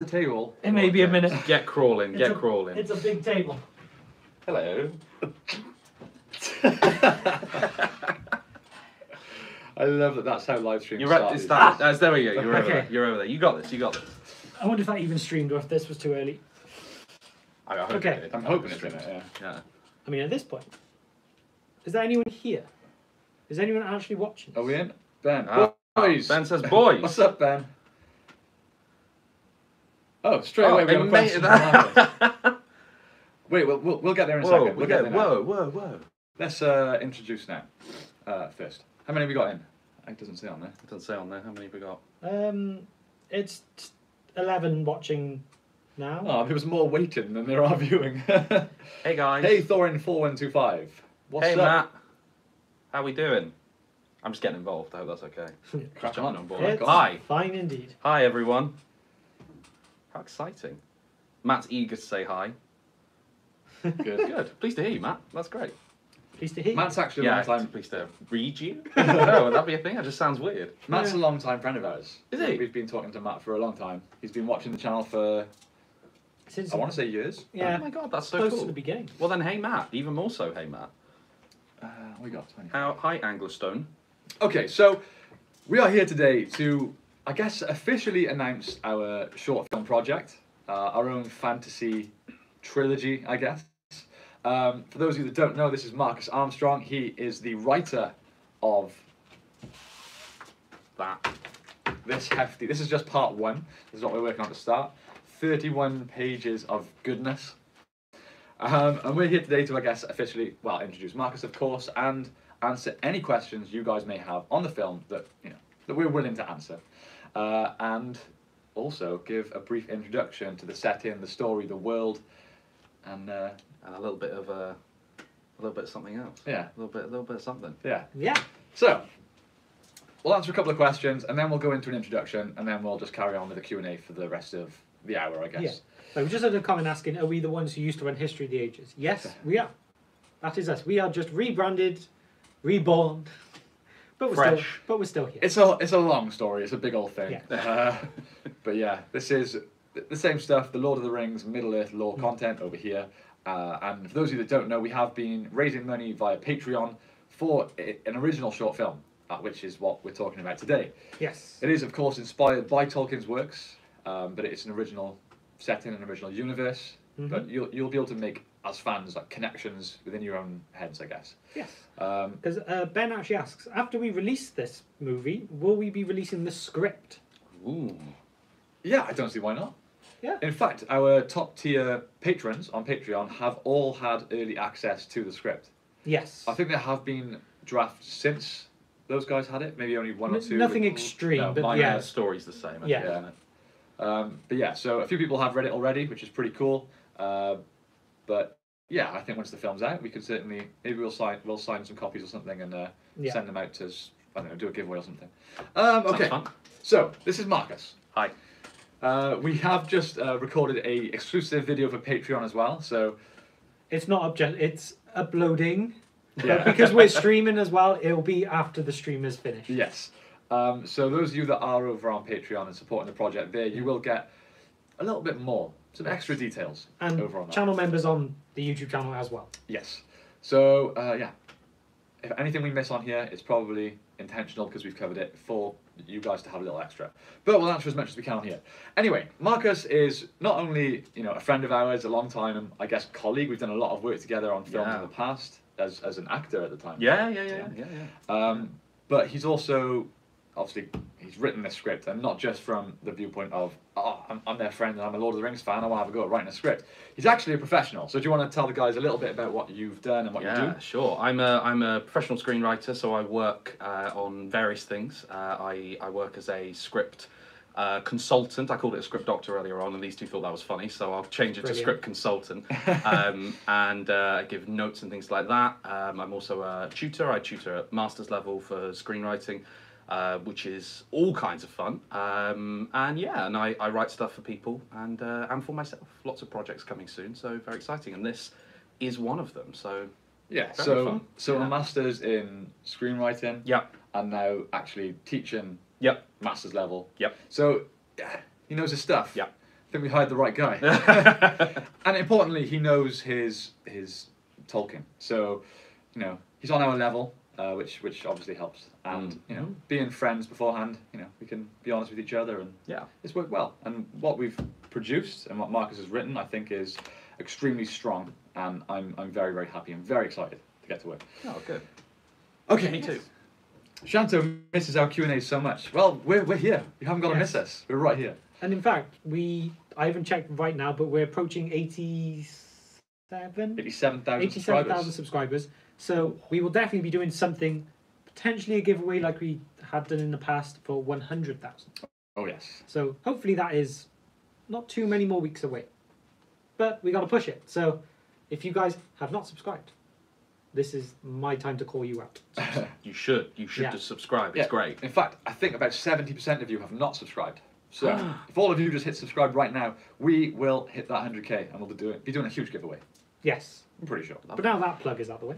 the table. It may be a minute. Get crawling, It's get a- crawling. It's a big table. Hello. I love that. That's how live streams You're right. start. It's that. That's, there we go. You're over Okay. there. You're over there. You got this. You got this. I wonder if that even streamed or if this was too early. I hope Okay. it did. I'm hoping it's in it. Yeah. Yeah. I mean, at this point, is there anyone here? Is anyone actually watching? Are we in? Ben. Ah, boys. Ben says boys. What's up, Ben? Oh, straight Oh, away we have a mate, question. that- Wait, we'll, we'll, we'll get there in a Whoa, second. we We'll get get, there now. whoa, whoa, whoa. Let's uh, introduce now. Uh, first, how many have we got in? It doesn't say on there. It doesn't say on there. How many have we got? Um, it's t- eleven watching now. Oh, there was more waiting than there are viewing. Hey guys. hey, Thorin four one two five. What's hey up? Matt. How we doing? I'm just getting involved. I hope that's okay. Crack on. on board. It's Hi. fine indeed. Hi everyone. How exciting. Matt's eager to say hi. Good. Good. Pleased to hear you, Matt. That's great. Pleased to hear. you. Matt's actually a Yeah, long time. pleased to read you. no, would that be a thing? That just sounds weird. Matt's Yeah. a long time friend of ours. Is he? We've been talking to Matt for a long time. He's been watching the channel for Since I want to say years. yeah, Oh my god, that's so close cool. to the beginning. Well then, hey Matt. Even more so, hey Matt. Uh, we got twenty. How, hi Anglostone. Okay, so we are here today to, I guess, officially announce our short film project, uh, our own fantasy trilogy, I guess. Um, for those of you that don't know, this is Marcus Armstrong. He is the writer of That. this hefty. This is just part one. This is what we're working on to start. 31 pages of goodness. Um, and we're here today to, I guess, officially, well, introduce Marcus, of course, and answer any questions you guys may have on the film that, you know, that we're willing to answer. Uh, and also give a brief introduction to the setting, the story, the world, and uh, And a little bit of uh, a little bit of something else. yeah, A little bit, a little bit of something. yeah. Yeah. So, we'll answer a couple of questions, and then we'll go into an introduction, and then we'll just carry on with the Q&A for the rest of the hour, I guess. Yeah. So we just had a comment asking, are we the ones who used to run History of the Ages? Yes, we are. That is us. We are just rebranded, reborn, but we're Fresh. still, but we're still here. It's a it's a long story. It's a big old thing. Yeah. Uh, but yeah, this is the same stuff. The Lord of the Rings, Middle Earth lore Mm. content over here. Uh, and for those of you that don't know, we have been raising money via Patreon for an original short film, uh, which is what we're talking about today. yes. It is, of course, inspired by Tolkien's works, um, but it's an original setting, an original universe. Mhm. But you'll you'll be able to make as fans like connections within your own heads, I guess. Yes. Um, Because uh, Ben actually asks, after we release this movie, will we be releasing the script? Ooh. Yeah, I don't see why not. Yeah. In fact, our top tier patrons on Patreon have all had early access to the script. Yes. I think there have been drafts since those guys had it. Maybe only one or two. nothing with- extreme, no, but minor. yeah. The story's the same. I Yeah. think, isn't? Um, but yeah, so a few people have read it already, which is pretty cool. Uh, but yeah, I think once the film's out, we could certainly maybe we'll sign we'll sign some copies or something and uh, Yeah. send them out to I don't know do a giveaway or something. Um, okay, so this is Marcus. Hi. Uh, we have just uh, recorded a exclusive video for Patreon as well. So It's not object. It's uploading. Yeah. Because we're streaming as well, it'll be after the stream is finished. yes, um, so those of you that are over on Patreon and supporting the project, there you will get a little bit more, some extra details And over on that. channel members on the YouTube channel as well. Yes. So uh, yeah, if anything we miss on here, it's probably intentional because we've covered it for you guys to have a little extra. But we'll answer as much as we can on here. Anyway, Marcus is not only you know a friend of ours, a long time, and I guess colleague. We've done a lot of work together on films Yeah. in the past as as an actor at the time. Yeah, yeah, yeah, yeah, yeah. Um, but he's also obviously he's written this script, and not just from the viewpoint of oh, I'm, I'm their friend and I'm a Lord of the Rings fan. I want to have a go at writing a script. He's actually a professional. So do you want to tell the guys a little bit about what you've done and what you Yeah, do? sure. I'm a I'm a professional screenwriter, so I work uh, on various things. Uh, I I work as a script uh, consultant. I called it a script doctor earlier on, and these two thought that was funny, so I'll change it Brilliant. to script consultant. um, and uh, I give notes and things like that. Um, I'm also a tutor. I tutor at master's level for screenwriting. Uh, which is all kinds of fun, um, and yeah, and I, I write stuff for people and uh, and for myself. Lots of projects coming soon, so very exciting. And this is one of them. So Yeah. So fun. so Yeah. a master's in screenwriting, Yep. and now actually teaching Yep. master's level. Yep. So yeah, he knows his stuff. Yep. I think we hired the right guy. and importantly, he knows his his Tolkien. So, you know, he's on our level, uh, which which obviously helps. And Mm. you know, being friends beforehand, you know, we can be honest with each other, and Yeah. it's worked well. And what we've produced and what Marcus has written, I think, is extremely strong. And I'm I'm very very happy and very excited to get to work. Oh, good. Okay, Me too. Shanto misses our Q and A so much. Well, we're we're here. You haven't got to Yes. miss us. We're right here. And in fact, we I haven't checked right now, but we're approaching 87, Eighty-seven thousand 87,000 subscribers. subscribers. So we will definitely be doing something, potentially a giveaway like we had done in the past for 100,000. Oh yes. So hopefully that is not too many more weeks away. But we got to push it. So if you guys have not subscribed, this is my time to call you out. You should. You should Yeah. just subscribe. It's Yeah. great. In fact, I think about 70% of you have not subscribed. So if all of you just hit subscribe right now, we will hit that 100k and we'll be doing, be doing a huge giveaway. Yes. I'm pretty sure. But now that plug is out the way.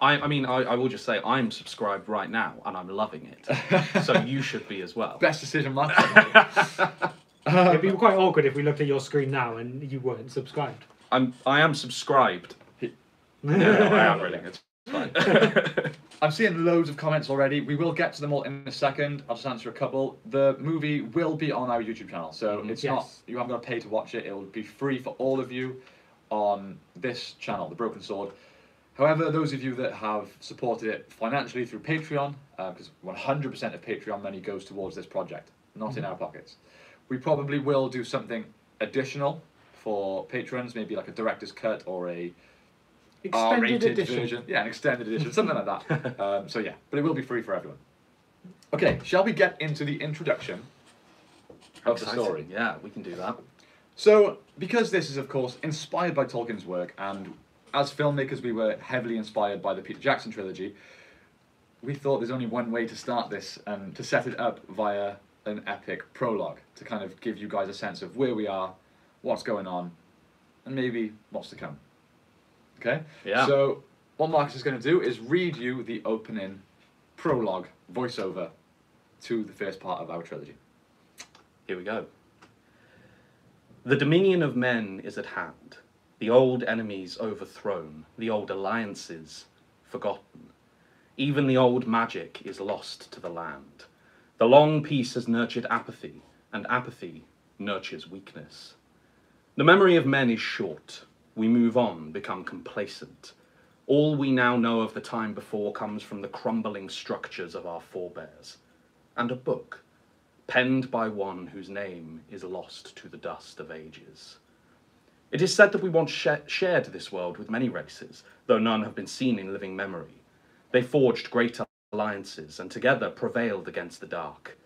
I, I mean, I, I will just say I'm subscribed right now and I'm loving it. so you should be as well. Best decision, Mark. It'd be quite awkward if we looked at your screen now and you weren't subscribed. I'm I am subscribed. He- Yeah, no, I am really. It's fine. I'm seeing loads of comments already. We will get to them all in a second. I'll just answer a couple. The movie will be on our YouTube channel, so Mhm. it's Yes. not you haven't got to pay to watch it. It will be free for all of you on this channel, The Broken Sword. However, those of you that have supported it financially through Patreon, because 100% of Patreon money goes towards this project, not in our pockets, we probably will do something additional for patrons, maybe like a director's cut or a Extended R-rated edition. version. Yeah, an extended edition, something like that. Um, so yeah, but it will be free for everyone. Okay, shall we get into the introduction of the story? Yeah, we can do that. So, because this is of course inspired by Tolkien's work, and as filmmakers we were heavily inspired by the Peter Jackson trilogy, we thought there's only one way to start this and to set it up via an epic prologue to kind of give you guys a sense of where we are, what's going on, and maybe what's to come. Okay? Yeah. So, what Marcus is going to do is read you the opening prologue voiceover to the first part of our trilogy. Here we go. The dominion of men is at hand, the old enemies overthrown, the old alliances forgotten. Even the old magic is lost to the land. The long peace has nurtured apathy, and apathy nurtures weakness. The memory of men is short. We move on, become complacent. All we now know of the time before comes from the crumbling structures of our forebears. And a book, penned by one whose name is lost to the dust of ages. It is said that we once sh- shared this world with many races, though none have been seen in living memory. They forged great alliances and together prevailed against the dark.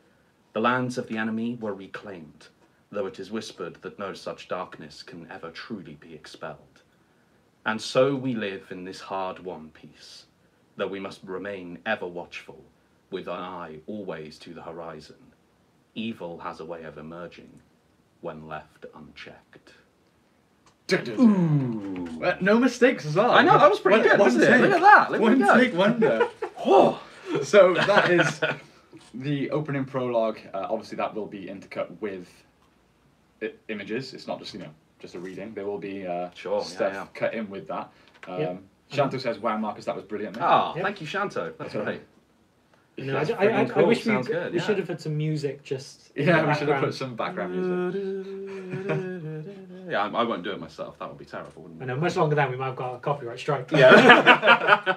The lands of the enemy were reclaimed, though it is whispered that no such darkness can ever truly be expelled. And so we live in this hard won peace, though we must remain ever watchful, with an eye always to the horizon. Evil has a way of emerging when left unchecked. Uh, no mistakes as well. I know, that was pretty One- good, one wasn't it? Look at that, look one at that. take wonder. Oh, so that is the opening prologue. Uh, obviously, that will be intercut with i- images. It's not just you know just a reading. There will be uh, Sure, stuff yeah. cut in with that. Um, Yep. Shanto says, "Wow, Marcus, that was brilliant." mate." oh Yep. thank you, Shanto. That's Okay. great. You know, I, I, I, freaking I cool. wish we, Sounds good, we yeah. should have had some music just. in yeah, the we should have put some background music. Yeah, I, I won't do it myself. That would be terrible, wouldn't I it? know, much longer than we might have got a copyright strike. Yeah.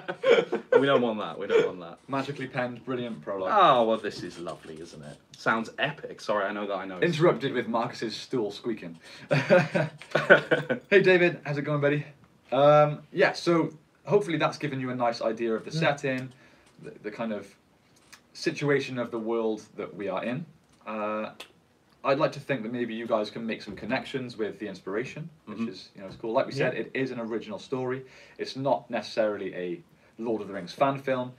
we don't want that. We don't want that. Magically penned, brilliant prologue. Oh well, this is lovely, isn't it? Sounds epic. Sorry, I know that I know. it's- Interrupted with Marcus's stool squeaking. hey David, how's it going, buddy? Um, yeah, so hopefully that's given you a nice idea of the Mm. setting, the, the kind of situation of the world that we are in. Uh, I'd like to think that maybe you guys can make some connections with the inspiration, which Mhm. is you know it's cool. Like we said, Yeah. it is an original story. It's not necessarily a Lord of the Rings fan film.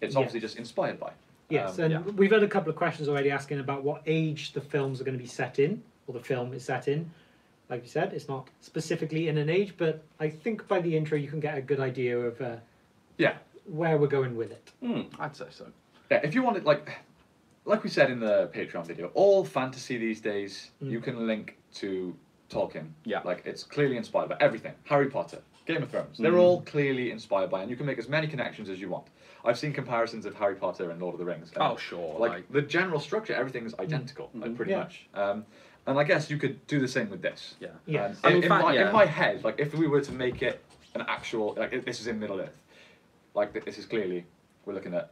It's Yeah. obviously just inspired by. Yes, Um, and yeah. we've had a couple of questions already asking about what age the films are going to be set in, or the film is set in. Like you said, it's not specifically in an age, but I think by the intro you can get a good idea of uh, Yeah, where we're going with it. Hmm, I'd say so. Yeah, if you wanted, like, like we said in the Patreon video, all fantasy these days Mm. you can link to Tolkien. Yeah. Like it's clearly inspired by everything. Harry Potter, Game of Thrones. They're Mhm. all clearly inspired by, and you can make as many connections as you want. I've seen comparisons of Harry Potter and Lord of the Rings. Oh, sure. Like, Like, the general structure, everything is identical, like, Mhm. pretty Yeah. much. Um, and I guess you could do the same with this. yeah. Yeah. Um, in, in fact, my, yeah. in my head, like if we were to make it an actual, like if this is in Middle Earth, like this is clearly we're looking at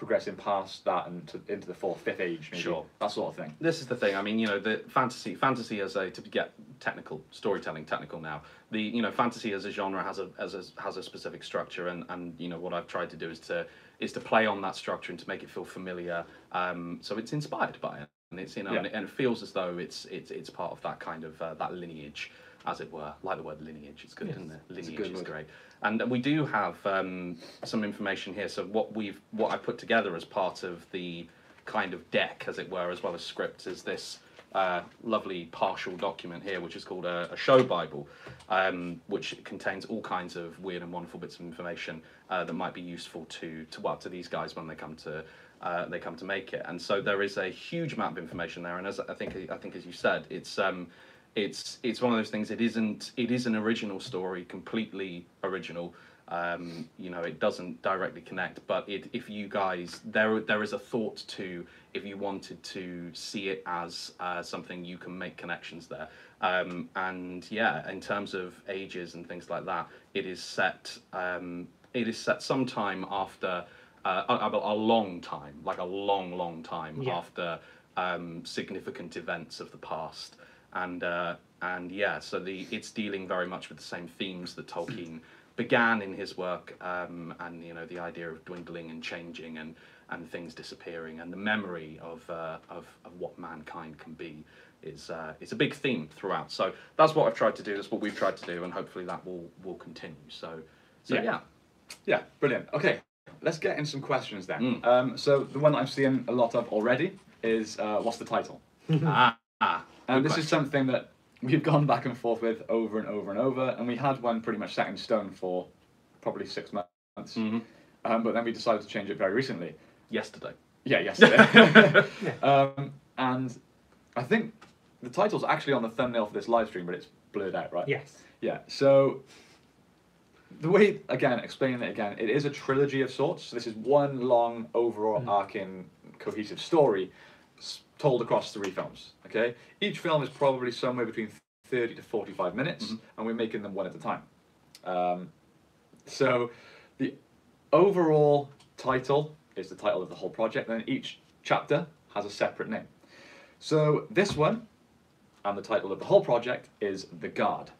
progressing past that and to, into the fourth, fifth age, maybe, Sure. that sort of thing. This is the thing. I mean, you know, the fantasy, fantasy as a to get technical storytelling, technical now. The you know, fantasy as a genre has a as a has a specific structure, and and you know what I've tried to do is to is to play on that structure and to make it feel familiar. Um, so it's inspired by it, and it's you know, Yeah. and, it, and it feels as though it's it's it's part of that kind of uh, that lineage, as it were. I like the word lineage. It's good, Yes. isn't it? Lineage good is word. great. And we do have um, some information here. So what we've what I put together as part of the kind of deck, as it were, as well as script, is this uh, lovely partial document here, which is called a, a show bible, um, which contains all kinds of weird and wonderful bits of information uh, that might be useful to to well to these guys when they come to. Uh, they come to make it, and so there is a huge amount of information there. And as I think, I think as you said, it's um, it's it's one of those things. It isn't. It is an original story, completely original. Um, you know, it doesn't directly connect, but it, if you guys there there is a thought to if you wanted to see it as uh, something you can make connections there. Um, and yeah, in terms of ages and things like that, it is set. Um, it is set sometime after uh, a, a long time, like a long, long time Yeah. after um, significant events of the past and uh, and yeah, so the it's dealing very much with the same themes that Tolkien began in his work, um, and you know the idea of dwindling and changing and and things disappearing, and the memory of uh, of of what mankind can be is uh, is a big theme throughout. So that's what I've tried to do. That's what we've tried to do, and hopefully that will will continue. So so Yeah. yeah, Yeah, brilliant. Okay, let's get in some questions then. Mm. Um, so the one that I'm seeing a lot of already is uh, what's the title? ah, ah, And this is something that we've gone back and forth with over and over and over, and we had one pretty much set in stone for probably six months. Mhm. Um, but then we decided to change it very recently. yesterday. Yeah, yesterday. um, and I think the title's actually on the thumbnail for this live stream, but it's blurred out, right? Yes. Yeah. So the way again, explaining it again, it is a trilogy of sorts. So this is one long, overall arcing, cohesive story told across three films. Okay. Each film is probably somewhere between thirty to forty-five minutes, and we're making them one at a time. Um, so the overall title is the title of the whole project, and each chapter has a separate name. So this one, and the title of the whole project is The Guard.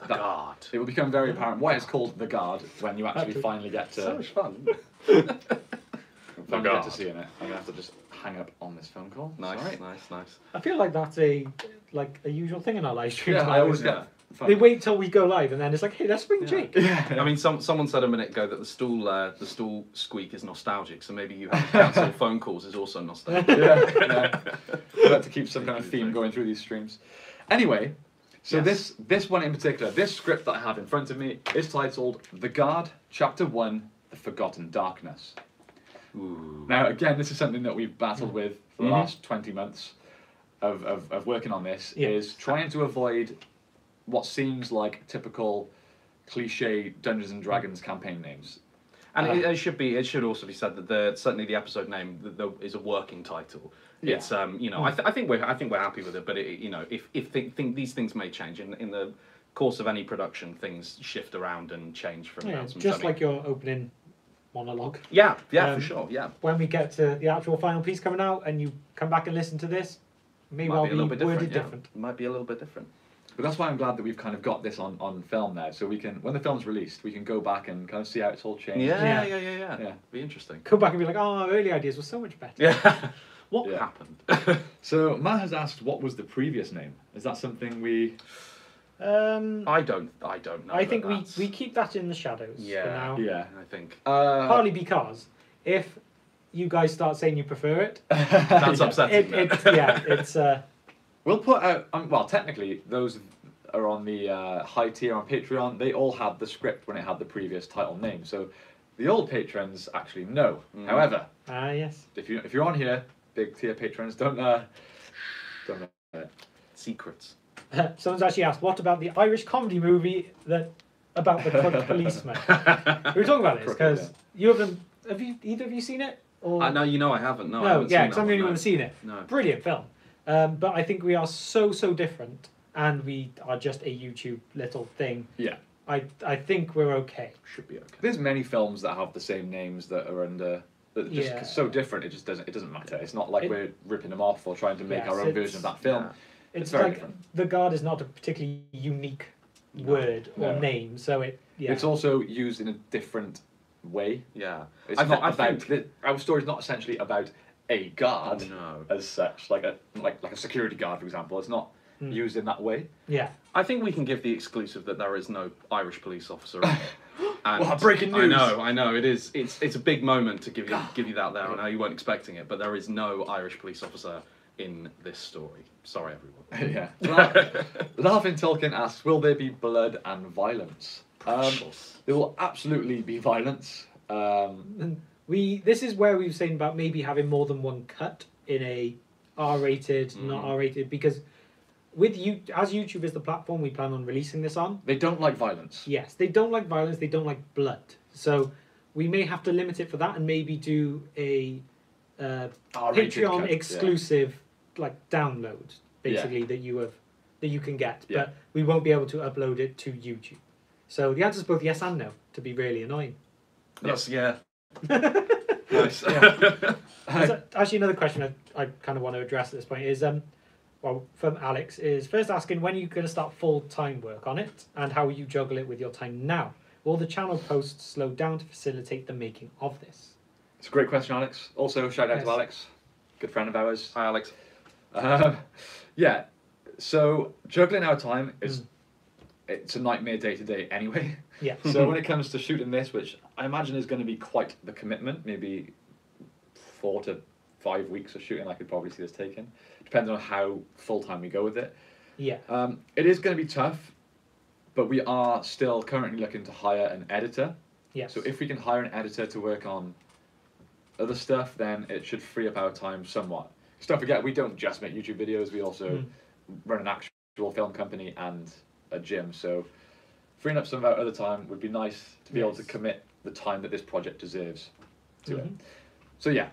The That- guard. It will become very apparent why it's called The Guard when you actually finally get to, So much fun. get Guard. to see in it. I'm gonna have to just hang up on this phone call. Nice, Sorry. nice, nice. I feel like that's a like a usual thing in our live streams. Yeah, I always isn't. They wait till we go live, and then it's like, hey, let's bring Yeah. Jake. Yeah. I mean, some someone said a minute ago that the stool uh, the stool squeak is nostalgic, so maybe you have to cancel phone calls is also nostalgic. yeah, yeah. We like to keep some kind of theme going through these streams. Anyway, so Yes. this this one in particular, this script that I have in front of me is titled The Guard, Chapter One: The Forgotten Darkness. Ooh. Now, again, this is something that we've battled with for the Mhm. last 20 months of, of, of working on this, Yeah. is trying to avoid what seems like typical cliche Dungeons and Dragons campaign names. And Uh, it, it should be it should also be said that the certainly the episode name the, the, is a working title. Yeah. It's um you know I, th- I think we're I think we're happy with it, but it, you know if if th- think these things may change in in the course of any production, things shift around and change from Yeah, announcements. just I mean- like your opening monologue. yeah yeah um, for sure yeah. When we get to the actual final piece coming out, and you come back and listen to this, may Might well be a little bit different. Yeah. different. Might be a little bit different. But that's why I'm glad that we've kind of got this on, on film there, so we can, when the film's released, we can go back and kind of see how it's all changed. Yeah, Yeah. yeah, yeah, yeah. Yeah. Be interesting. Come back and be like, oh, our early ideas were so much better. Yeah. what Yeah. happened? So Matt has asked, what was the previous name? Is that something we? Um, I don't. I don't know. I think we, we keep that in the shadows Yeah. for now. Yeah. I think Uh, Partly because if you guys start saying you prefer it, that's upsetting. it, then. it's yeah, it's uh, We'll put out. Um, well, technically, those are on the uh, high tier on Patreon. They all had the script when it had the previous title name. So the old patrons actually know. Mm. However, ah yes. if you if you're on here, big tier patrons, don't uh, don't know. secrets. Someone's actually asked, what about the Irish comedy movie that about the crooked policeman? we were talking about this because you haven't. Have you either of you seen it? Or I know you know I haven't. No, I haven't yeah, because I'm the only one, who's seen it. No. Brilliant film, um, but I think we are so so different, and we are just a YouTube little thing. Yeah. I I think we're okay. Should be okay. There's many films that have the same names that are under. That are just Yeah. so different. It just doesn't. It doesn't matter. It's not like It- we're ripping them off or trying to make Yes, our own version of that film. Yeah. It's, It's very like different. the guard is not a particularly unique No. word or No. name, so it yeah. It's also used in a different way. Yeah. It's I thi- not I about think- the, our story's not essentially about a guard Oh, no. as such, like a like like a security guard, for example. It's not Hmm. used in that way. yeah. I think we can give the exclusive that there is no Irish police officer. in it. And Wow, breaking news! I know, I know. It is. It's it's a big moment to give you God. give you that there. I know you weren't expecting it, but there is no Irish police officer in this story. Sorry, everyone. yeah. Laughing Tolkien asks, "Will there be blood and violence?" Um, there will absolutely be violence. Um, we this is where we were saying about maybe having more than one cut in a R-rated, not Mhm. R-rated, because with you as YouTube is the platform we plan on releasing this on. they don't like violence. Yes, they don't like violence. They don't like blood. So we may have to limit it for that, and maybe do a uh, Patreon cut, yeah. Exclusive like download, basically that you have that you can get, Yeah. but we won't be able to upload it to YouTube. So the answer is both yes and no. To be really annoying. That's yeah. nice. There's a- actually another question I, I kind of want to address at this point is um well from Alex is first asking when are you going to start full time work on it and how will you juggle it with your time now? Will the channel posts slow down to facilitate the making of this? It's a great question, Alex. Also, shout out Yes. to Alex, good friend of ours. Hi, Alex. Um, yeah. So juggling our time is Mm. it's a nightmare day to day anyway. Yeah. So when it comes to shooting this, which I imagine is going to be quite the commitment, maybe four to five weeks of shooting, I could probably see this taking. Depends on how full time we go with it. Yeah. Um, it is going to be tough, but we are still currently looking to hire an editor. Yes. So if we can hire an editor to work on other stuff, then it should free up our time somewhat. 'Cause don't forget, we don't just make YouTube videos. We also Mm. run an actual film company and a gym. So freeing up some of our other time would be nice to be able to commit the time that this project deserves to it. Mhm. So yeah,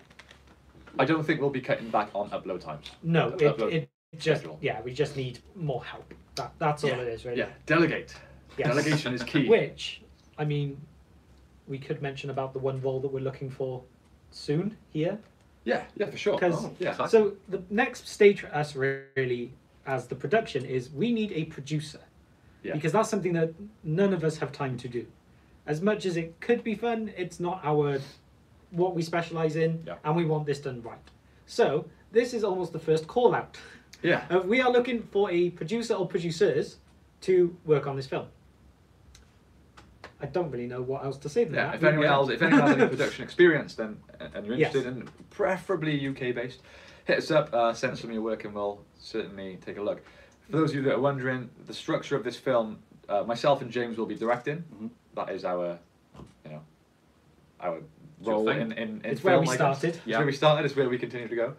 I don't think we'll be cutting back on upload times. No, it, upload it just schedule. yeah, we just need more help. That that's all Yeah, it is really. Yeah, delegate. Yes. Delegation is key. Which, I mean, we could mention about the one role that we're looking for soon here. Yeah, yeah, for sure. 'Cause- Oh, yeah. So the next stage for us really as the production is we need a producer. Yeah. Because that's something that none of us have time to do. As much as it could be fun, it's not our what we specialize in Yeah. and we want this done right. So this is almost the first call out. Yeah. Uh, we are looking for a producer or producers to work on this film. I don't really know what else to say than Yeah, that. if anyone else, if anyone has any production experience, then and you're Yes. interested in preferably UK based, hit us up, uh, send us some of your work, and we'll certainly take a look. For those of you that are wondering, the structure of this film, uh, myself and James will be directing. Mhm. That is our, you know, our It's role thing. in, in, in It's where we I guess. started. It's where we started. It's where we continue to go.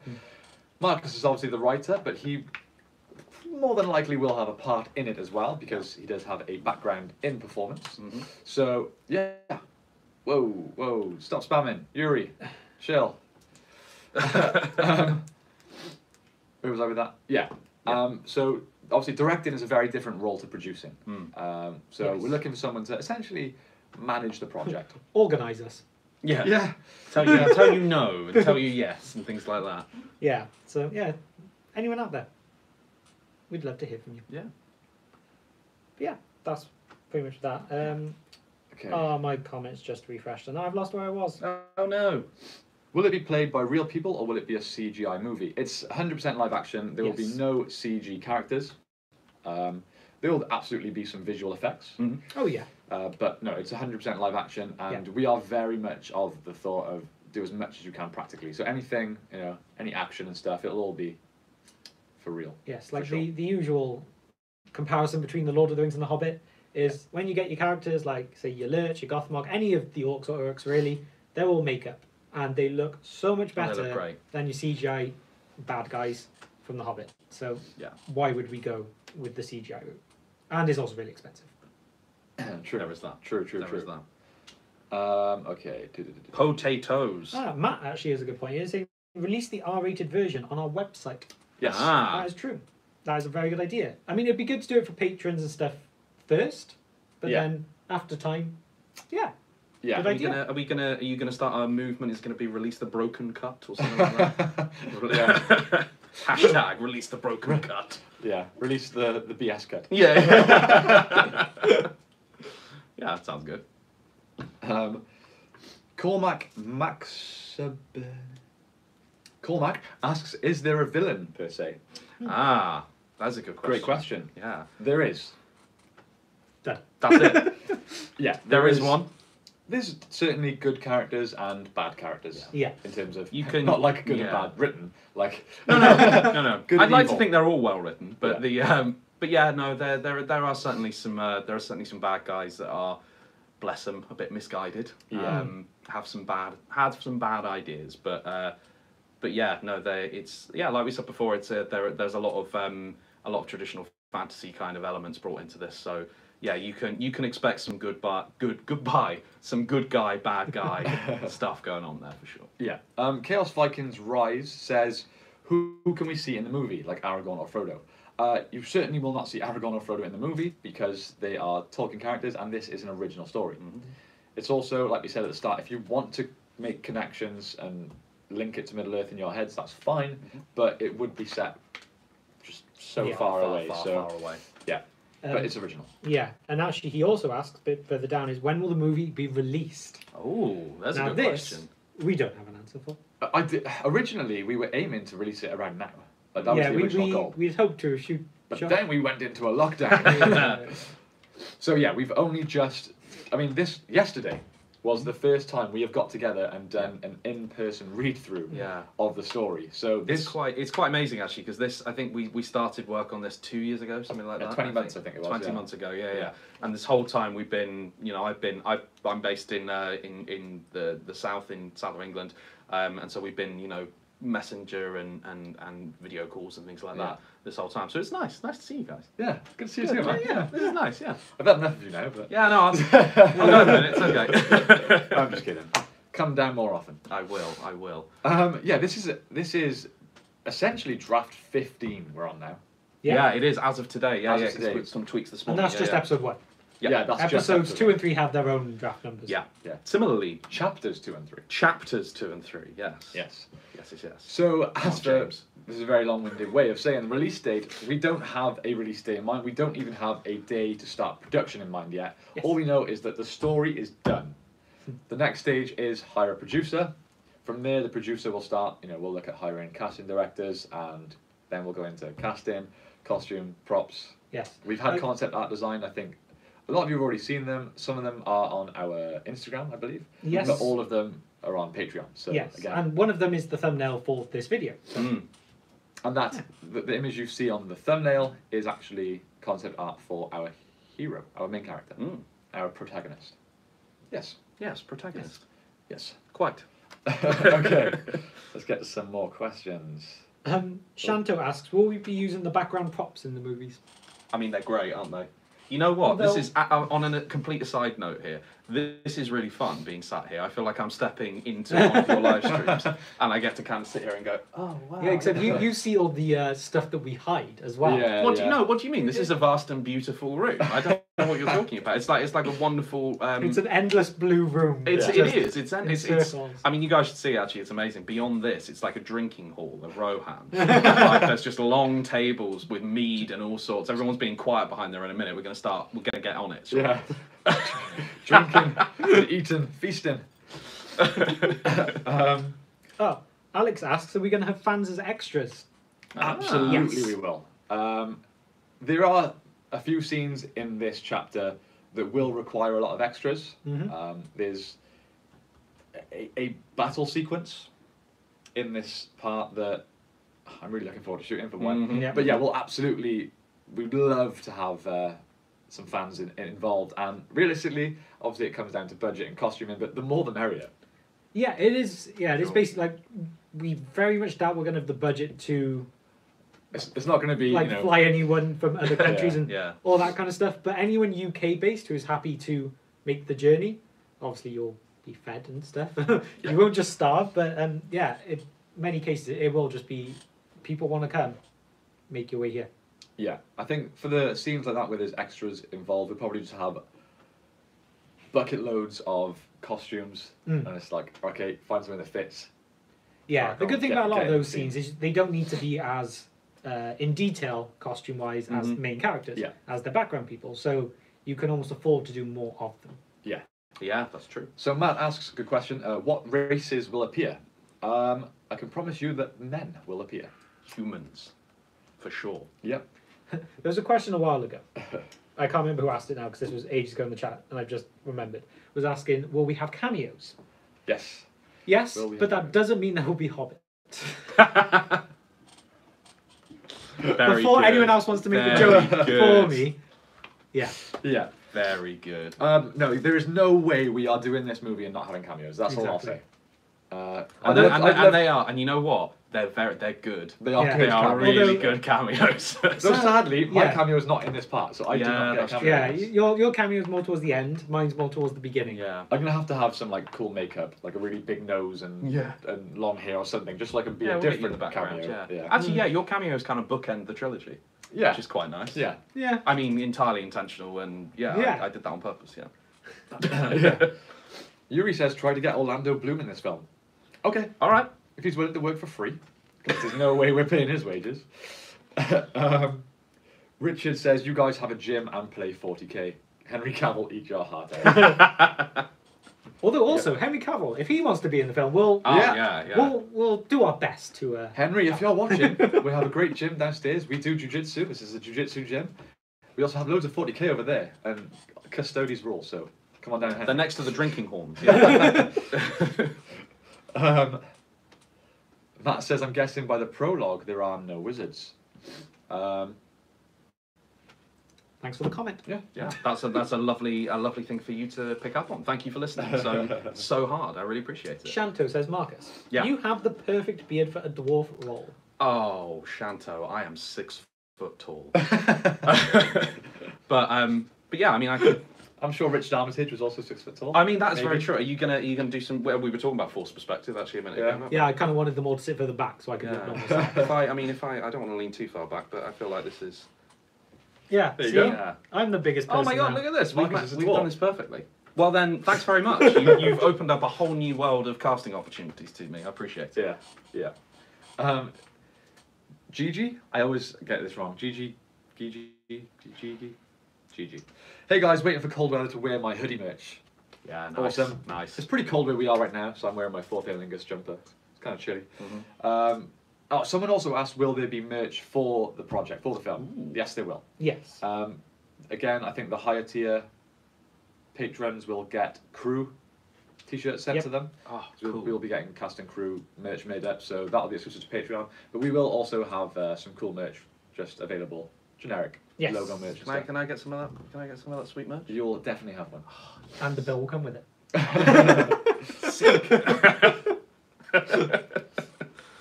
Marcus is obviously the writer, but he more than likely will have a part in it as well because he does have a background in performance. Mhm. So yeah, whoa, whoa, stop spamming, Yuri, chill. um, where was I with that? Yeah. Um, so obviously directing is a very different role to producing. Mm. Um, so Yes. we're looking for someone to essentially manage the project. Organize us. Yeah. yeah. Tell you, tell you no, and tell you yes, and things like that. Yeah. So yeah, anyone out there? We'd love to hear from you. Yeah. But yeah, that's pretty much that. Um, Okay. oh, my comments just refreshed, and I've lost where I was. Oh no. Will it be played by real people or will it be a CGI movie? It's 100% live action. There will be no CG characters. Um, there will absolutely be some visual effects. Oh yeah. Uh, but no, it's 100% live action, and Yeah. we are very much of the thought of do as much as you can practically. So anything, you know, any action and stuff, it'll all be for real. Yes, like For the, the usual comparison between the Lord of the Rings and the Hobbit is when you get your characters like say your Lurtz, your Gothmog, any of the orcs or orcs really, they're all makeup and they look so much better than your CGI bad guys from The Hobbit. So Yeah. why would we go with the CGI route? And it's also really expensive. true. There is that. True, true, There true. is that. Um, okay. Potatoes. Ah, Matt actually has a good point. He's saying release the R-rated version on our website. Yes. Ah. That is true. That is a very good idea. I mean, it'd be good to do it for patrons and stuff first, but Yeah. then after time, yeah, Yeah. Good Are we idea. gonna? Are we gonna? Are you gonna start a movement? Is gonna be release the broken cut or something like that? yeah. Hashtag release the broken cut. Yeah. Release the the BS cut. Yeah. yeah, that sounds good. Um, Cormac Maxab. Cormac asks, "Is there a villain per se?" Ah, that's a good question. Great question. Yeah, There is. done. that's it. Yeah, there is one. There's certainly good characters and bad characters. Yeah. In terms of You can- not like good yeah. and bad written, like No, no, no, no. Good I'd like evil. to think they're all well written, but Yeah. the um, but yeah, no, there there there are certainly some uh, there are certainly some bad guys that are, bless them, a bit misguided. Yeah. Um, have some bad had some bad ideas, but uh, but yeah, no, they it's yeah, like we said before, it's a, there there's a lot of um a lot of traditional fantasy kind of elements brought into this, so. Yeah, you can you can expect some good bar, good goodbye, some good guy, bad guy stuff going on there for sure. yeah. Um, Chaos Vikings Rise says, who, who can we see in the movie like Aragorn or Frodo? Uh, you certainly will not see Aragorn or Frodo in the movie because they are Tolkien characters and this is an original story. It's also, like we said at the start, if you want to make connections and link it to Middle Earth in your heads, that's fine, but it would be set just so Yeah, far, away. far, so far away. yeah, Um, but it's original. yeah, and actually, he also asks a bit further down is when will the movie be released? Oh, that's now a good this question. we don't have an answer for. I did, originally we were aiming to release it around now. Like, that yeah, was the we original we goal. we'd hoped to shoot. But shot- then we went into a lockdown. so yeah, we've only just. I mean, this yesterday was the first time we have got together and done an in-person read-through Yeah. of the story. So this It's quite it's quite amazing actually because this I think we, we started work on this two years ago something like Yeah, that 20 months, I think it was, twenty yeah. months ago yeah, yeah and this whole time we've been you know I've been I I'm based in uh, in in the the south in south of England um, and so we've been you know messenger and, and and video calls and things like Yeah. that this whole time so it's nice nice to see you guys yeah, good to see you too, man. yeah, yeah this is nice yeah I've had enough of you now, but yeah no I'll, I'll go in a minute it's okay I'm just kidding. Come down more often. I will I will Um, yeah, this is this is essentially draft 15 we're on now. yeah, yeah, it is as of today yeah As of yeah 'cause today. with some tweaks this morning. and morning that's yeah, just yeah. episode one. Yeah. that's just Episodes two and three have their own draft numbers. yeah Yeah. similarly chapters two and three. chapters two and three. Yes. Yes. Yes. Yes. Yes. So as on, for James. this is a very long-winded way of saying the release date, we don't have a release date in mind. We don't even have a day to start production in mind yet. Yes. All we know is that the story is done. the next stage is hire a producer. From there, the producer will start. You know, we'll look at hiring casting directors, and then we'll go into casting, costume, props. Yes. We've had I- concept art design. I think a lot of you have already seen them. Some of them are on our Instagram, I believe. Yes. But all of them are on Patreon. So yes. again, And one of them is the thumbnail for this video. Mm. And that the, the image you see on the thumbnail is actually concept art for our hero, our main character, Mm. our protagonist. Yes. Yes. Protagonist. Yes. Quite. okay. Let's get to some more questions. Um, Shanto asks, will we be using the background props in the movies? I mean, they're great, aren't they? You know what? This is on a complete aside note here. This is really fun being sat here. I feel like I'm stepping into one of your live streams, and I get to kind of sit here and go, "Oh wow!" Yeah, except you, you see all the uh, stuff that we hide as well. Yeah. What do you know? What do you mean? This is a vast and beautiful room. I don't know what you're talking about. It's like it's like a wonderful. Um, It's an endless blue room. It's, Just it is. It's, in it's, it's. I mean, you guys should see. Actually, it's amazing. Beyond this, it's like a drinking hall of Rohan. like, there's just long tables with mead and all sorts. Everyone's being quiet behind there in a minute. We're going to start. We're going to get on it. So- Yeah. Drinking, eating, feasting. um, Oh, Alex asks, are we going to have fans as extras? absolutely, Yes. we will. Um, there are a few scenes in this chapter that will require a lot of extras. Mhm. Um, there's a, a battle sequence in this part that I'm really looking forward to shooting for one. Mhm. Yeah. But yeah, we'll absolutely, we'd love to have uh, some fans in, involved. And realistically, obviously, it comes down to budget and costuming, but the more the merrier. Yeah, it is. Yeah, it is basically like we very much doubt we're going to have the budget to It's, it's not going to be like you know. fly anyone from other countries and Yeah. all that kind of stuff. But anyone UK based who's happy to make the journey, obviously you'll be fed and stuff. Yeah. You won't just starve, but um, yeah, in many cases it will just be people want to come, make your way here. Yeah, I think for the scenes like that where there's extras involved, we probably just have bucket loads of costumes, Mm. and it's like, okay, find something that fits. Yeah, the good thing about a lot of those scenes is they don't need to be as uh, in detail costume wise as Mhm. main characters, Yeah. as the background people. So you can almost afford to do more of them. Yeah, yeah, that's true. So Matt asks, a good question. Uh, what races will appear? Um, I can promise you that men will appear. Humans, for sure. Yep. There was a question a while ago. I can't remember who asked it now because this was ages ago in the chat, and I've just remembered. Was asking, will we have cameos? Yes. Yes, but have that doesn't mean there will be hobbits. Very Before good. anyone else wants to make the Very joke good. for me, yeah, Yeah. Very good. Um, no, there is no way we are doing this movie and not having cameos. That's all I'll Exactly. say. Uh, And, I'd they, love- and, I'd they, love- and they are, and you know what? They're very, they're good. they are Yeah. good They are cameos. really Although- good cameos. So sadly, my Yeah. cameo is not in this part, so I do Yeah, not get a that's cameo. yeah. in this. y- Your your cameo is more towards the end. Mine's more towards the beginning. yeah. I'm gonna have to have some like cool makeup, like a really big nose and Yeah. and long hair or something, just like a be Yeah, a we'll get you in different the background. cameo. Yeah. yeah, Actually, Mm. yeah, your cameos kind of bookend the trilogy, yeah, which is quite nice. yeah. Yeah. I mean, entirely intentional, and yeah, Yeah. I, I did that on purpose. Yeah. yeah. Yuri says try to get Orlando Bloom in this film. Okay, All right. If he's willing to work for free, 'cause there's no way we're paying his wages. um, Richard says you guys have a gym and play 40k. Henry Cavill, eat your heart out. Although also Henry Cavill, if he wants to be in the film, we'll Oh, Yeah. yeah, yeah. we'll we'll do our best to. Uh, Henry, if you're watching, we have a great gym downstairs. We do jujitsu. This is a jujitsu gym. We also have loads of 40k over there, and Custodes rule. So come on down, Henry. They're next to the drinking horns. Yeah. Um, Matt says, I'm guessing by the prologue there are no wizards. Um, thanks for the comment. yeah, yeah, that's a that's a lovely a lovely thing for you to pick up on. Thank you for listening so so hard. I really appreciate it. Shanto says Marcus. Yeah. You have the perfect beard for a dwarf role. Oh, Shanto, I am six foot tall. but um, but yeah, I mean, I could. I'm sure Richard Armitage was also six foot tall. I mean, that's very true. Are you gonna are you gonna do some? Well, we were talking about force perspective actually a minute Yeah. ago. Yeah, I kind of wanted them all to sit further back so I could look normal. Yeah. if I, I mean, if I, I don't want to lean too far back, but I feel like this is. Yeah, There you see, go. Yeah. I'm the biggest person. Oh my god, now. look at this. We've, is a we've done this perfectly. Well then, thanks very much. you, you've opened up a whole new world of casting opportunities to me. I appreciate it. Yeah, yeah. Um, Gigi, I always get this wrong. Gigi, Gigi, Gigi, Gigi. Hey guys, waiting for cold weather to wear my hoodie merch. Yeah, nice. Awesome. Nice. It's pretty cold where we are right now, so I'm wearing my fourth Aerlingus jumper. It's kind of chilly. Mhm. Um, oh, someone also asked, will there be merch for the project, for the film? Ooh. Yes, there will. Yes. Um, again, I think the higher tier patrons will get crew t-shirts sent Yep. to them. Oh, We'll, cool. we'll be getting cast and crew merch made up, so that'll be exclusive to Patreon. But we will also have uh, some cool merch just available, generic Yes. logo merch. Can I, can I get some of that? Can I get some of that sweet merch? You'll definitely have one. And the bill will come with it.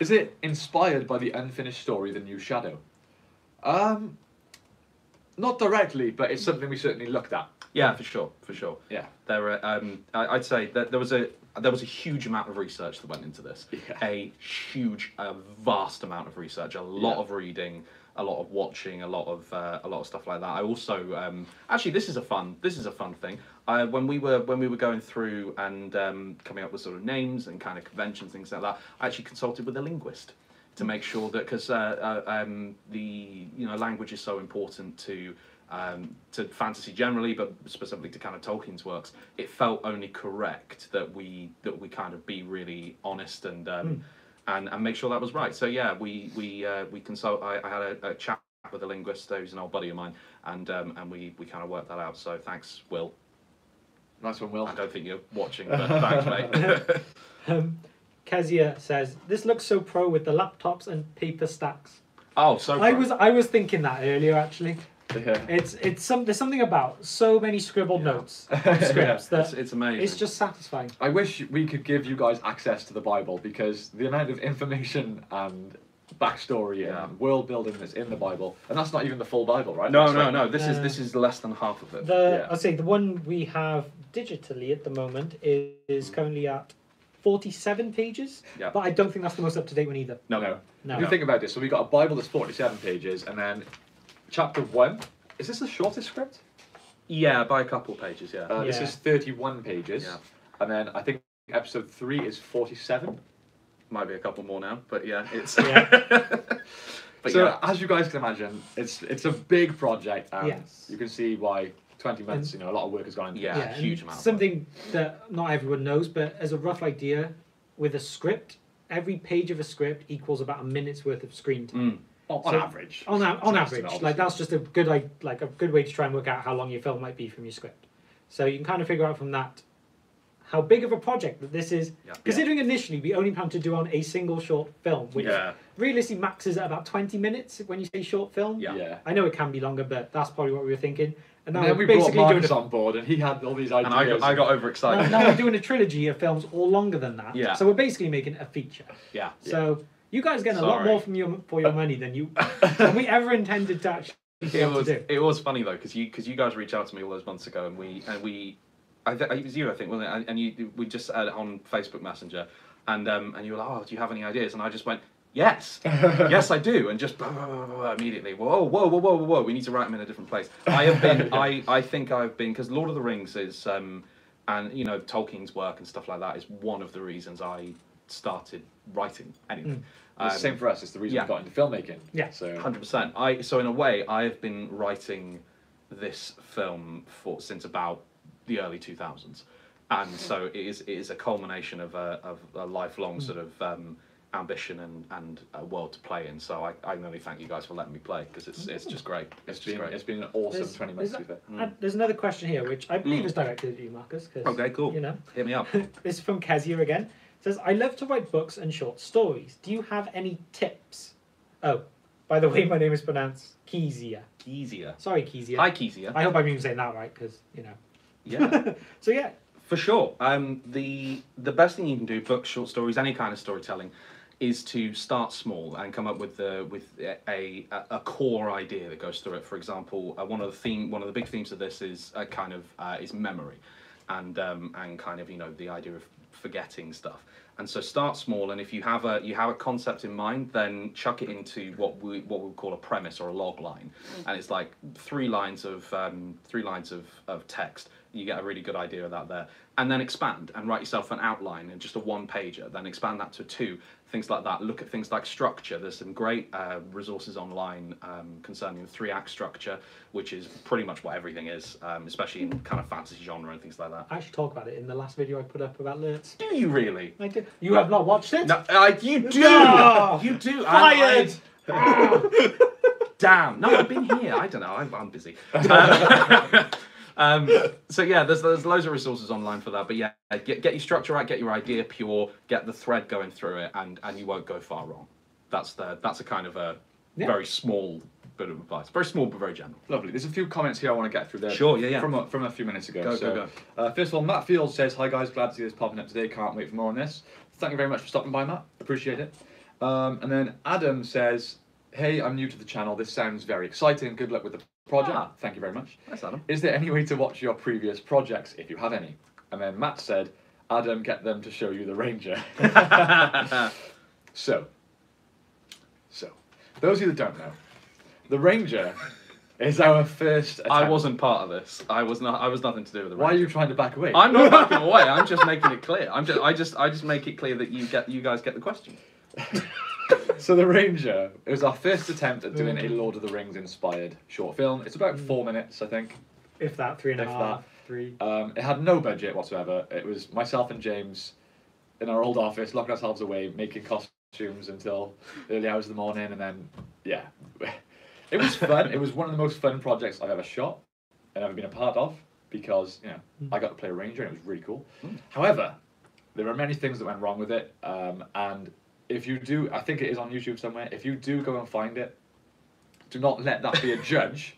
Is it inspired by the unfinished story, The New Shadow? Um, not directly, but it's something we certainly looked at. Yeah, for sure, for sure. Yeah. There, are, um, I, I'd say that there was a there was a huge amount of research that went into this. Yeah. A huge, a vast amount of research, a lot Yeah. of reading, a lot of watching, a lot of uh, a lot of stuff like that. I also um, actually this is a fun this is a fun thing. I, when we were when we were going through and um, coming up with sort of names and kind of conventions things like that, I actually consulted with a linguist to make sure that because uh, uh, um, the you know language is so important to um, to fantasy generally, but specifically to kind of Tolkien's works, it felt only correct that we that we kind of be really honest and um, and and make sure that was right. So yeah, we we uh, we consult. I, I had a, a chat with a linguist who's an old buddy of mine, and um, and we we kind of worked that out. So thanks, Will. Nice one, Will. I don't think you're watching, but thanks, mate. Um, Kezia says this looks so pro with the laptops and paper stacks. oh, so I pro. was I was thinking that earlier actually. Yeah. It's it's some there's something about so many scribbled Yeah. notes on scripts that It's, it's amazing. it's just satisfying. I wish we could give you guys access to the Bible because the amount of information and backstory Yeah. and world building that's in the Bible, and that's not even the full Bible, right? No, That's no, like- no. This is Uh, this is less than half of it. The Yeah. I'll say the one we have digitally at the moment is, is currently at forty-seven pages. Yeah. But I don't think that's the most up-to-date one either. no, No. No. If you think about this, so we've got a Bible that's 47 pages, and then chapter one. Is this the shortest script? Yeah, by a couple pages. Yeah. Uh, This Yeah. is 31 pages, Yeah. and then I think episode three is 47. Might be a couple more now, but yeah, it's. Yeah. but so yeah. as you guys can imagine, it's it's a big project, and Yes. you can see why 20 months. And- you know, a lot of work has gone into Yeah. it. and huge amount of Something that not everyone knows, but as a rough idea, with a script, every page of a script equals about a minute's worth of screen time. Mm. On, on So- average. On, a, on average, estimate, like that's just a good like like a good way to try and work out how long your film might be from your script. So you can kind of figure out from that how big of a project that this is. Yeah. Considering initially we only planned to do on a single short film, which Yeah. realistically maxes at about twenty minutes when you say short film. Yeah. Yeah. I know it can be longer, but that's probably what we were thinking. And And then we we're brought basically doing Marcus a on board, and he had all these ideas. And I got, I got now, overexcited. now we're doing a trilogy of films all longer than that. Yeah. So we're basically making a feature. yeah. So you guys get a lot more from your for your money than you than we ever intended to actually It was to do. it was funny though because you because you guys reached out to me all those months ago and we and we I th- it was you I think wasn't it? And, you we just it on Facebook Messenger and um and you were like oh do you have any ideas? And I just went yes. Yes I do. And just blah, blah, blah, blah, immediately whoa whoa whoa whoa whoa whoa we need to write them in a different place. I have been I I think I've been because Lord of the Rings is um and you know Tolkien's work and stuff like that is one of the reasons I started writing anything. The Um, same for us. It's the reason yeah. we got into filmmaking. Yeah. So Hundred percent. I so in a way I have been writing this film for since about the early two thousands, and so it is it is a culmination of a of a lifelong sort of um, ambition and and a world to play in. So I, I can only thank you guys for letting me play because it's it's just great. It's it's just been great. it's been an awesome There's- 20 months. To be there's, fair. and there's another question here, which I believe Mm. is directed at you, Marcus. Okay, cool. You know, Hit me up. this is from Kezia again. Says, "I love to write books and short stories. Do you have any tips?" Oh, by the way, my name is pronounced Kezia. Easier. Sorry, Kezia. Hi, Kezia. I hope I'm even saying that right, because you know. Yeah. So yeah, For sure. Um, the the best thing you can do, books, short stories, any kind of storytelling, is to start small and come up with the with a a, a core idea that goes through it. For example, uh, one of the theme one of the big themes of this is a kind of uh, is memory, and um, and kind of you know the idea of forgetting stuff. And so start small, and if you have a you have a concept in mind, then chuck it into what we what we call a premise or a log line, and it's like three lines of um, three lines of, of text. You get a really good idea of that there, and then expand and write yourself an outline and just a one pager. Then expand that to two, things like that. Look at things like structure. There's some great uh, resources online um, concerning the three act structure, which is pretty much what everything is, um, especially in kind of fantasy genre and things like that. I actually talk about it in the last video I put up about Lurtz. Do you really? I did. You have not watched it? No, uh, you do. No! You do. Fired! I- Damn. No, I've been here. I don't know. I'm, I'm busy. Um, so yeah, there's there's loads of resources online for that. But yeah, get get your structure right, get your idea pure, get the thread going through it, and and you won't go far wrong. That's the that's a kind of a Yeah. very small bit of advice. Very small but very general. Lovely. There's a few comments here I want to get through there. Sure, yeah, yeah. From a, from a few minutes ago. Go, so, go, Uh, first of all, Matt Fields says, "Hi guys, glad to see this popping up today. Can't wait for more on this. Thank you very much for stopping by, Matt. Appreciate it." Um, and then Adam says, "Hey, I'm new to the channel. This sounds very exciting. Good luck with the project. Ah. Thank you very much. That's Adam. Is there any way to watch your previous projects if you have any?" And then Matt said, "Adam, get them to show you the Ranger." So, so those of you that don't know, the Ranger is our first. Attempt. I wasn't part of this. I was not. I was nothing to do with the. Why are you trying to back away? I'm not backing away. I'm just making it clear. I'm just. I just. I just make it clear that you get. You guys get the question. So the Ranger it was our first attempt at doing a Lord of the Rings inspired short film. It's about four minutes, I think. If that, three and a If half, three. Um, it had no budget whatsoever. It was myself and James in our old office, locking ourselves away, making costumes until early hours of the morning, and then yeah, it was fun. it was one of the most fun projects I've ever shot and ever been a part of because you know I got to play a ranger and it was really cool. However, there are many things that went wrong with it, um, and if you do, I think it is on YouTube somewhere. If you do go and find it, do not let that be a judge.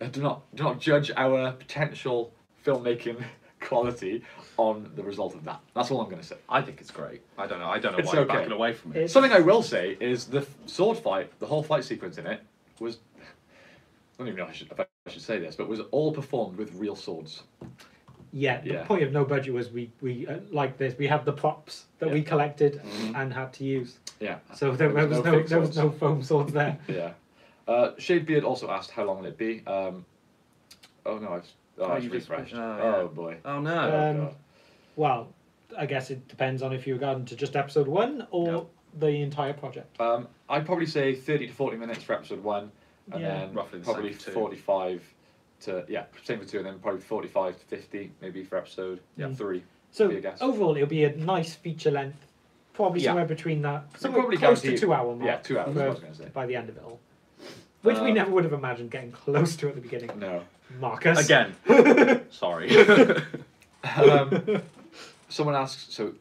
Uh, do not do not judge our potential filmmaking quality on the result of that. That's all I'm going to say. I think it's great. I don't know. I don't know It's why you're backing away from it. It's- Something I will say is the sword fight, the whole fight sequence in it was. I don't even know if I should, if I should say this, but was all performed with real swords. Yeah, the Yeah. point of no budget was we we uh, like this. We have the props that we Yeah. collected Mhm. and had to use. Yeah. So there, there was, no, fake there was no foam swords there. Yeah. Uh, Shadebeard also asked how long will it be. Um, oh no, I've oh, Oh, I've you just- refreshed. oh, Oh, boy. Oh no. Oh, Um, God. Well, I guess it depends on if you're going to just episode one or No. the entire project. Um, I'd probably say 30 to 40 minutes for episode one, and Yeah. then Roughly the probably 45 to, yeah, same for two, and then probably 45 to 50 maybe for episode Yeah. three. So be a guess. overall, it'll be a nice feature length, probably Yeah. somewhere between that, somewhere probably close to two hour mark. Yeah, two hours, for- I was going to say. by the end of it all, which we Uh, never would have imagined getting close to at the beginning. No. Marcus Again. Sorry. Um, someone asks, so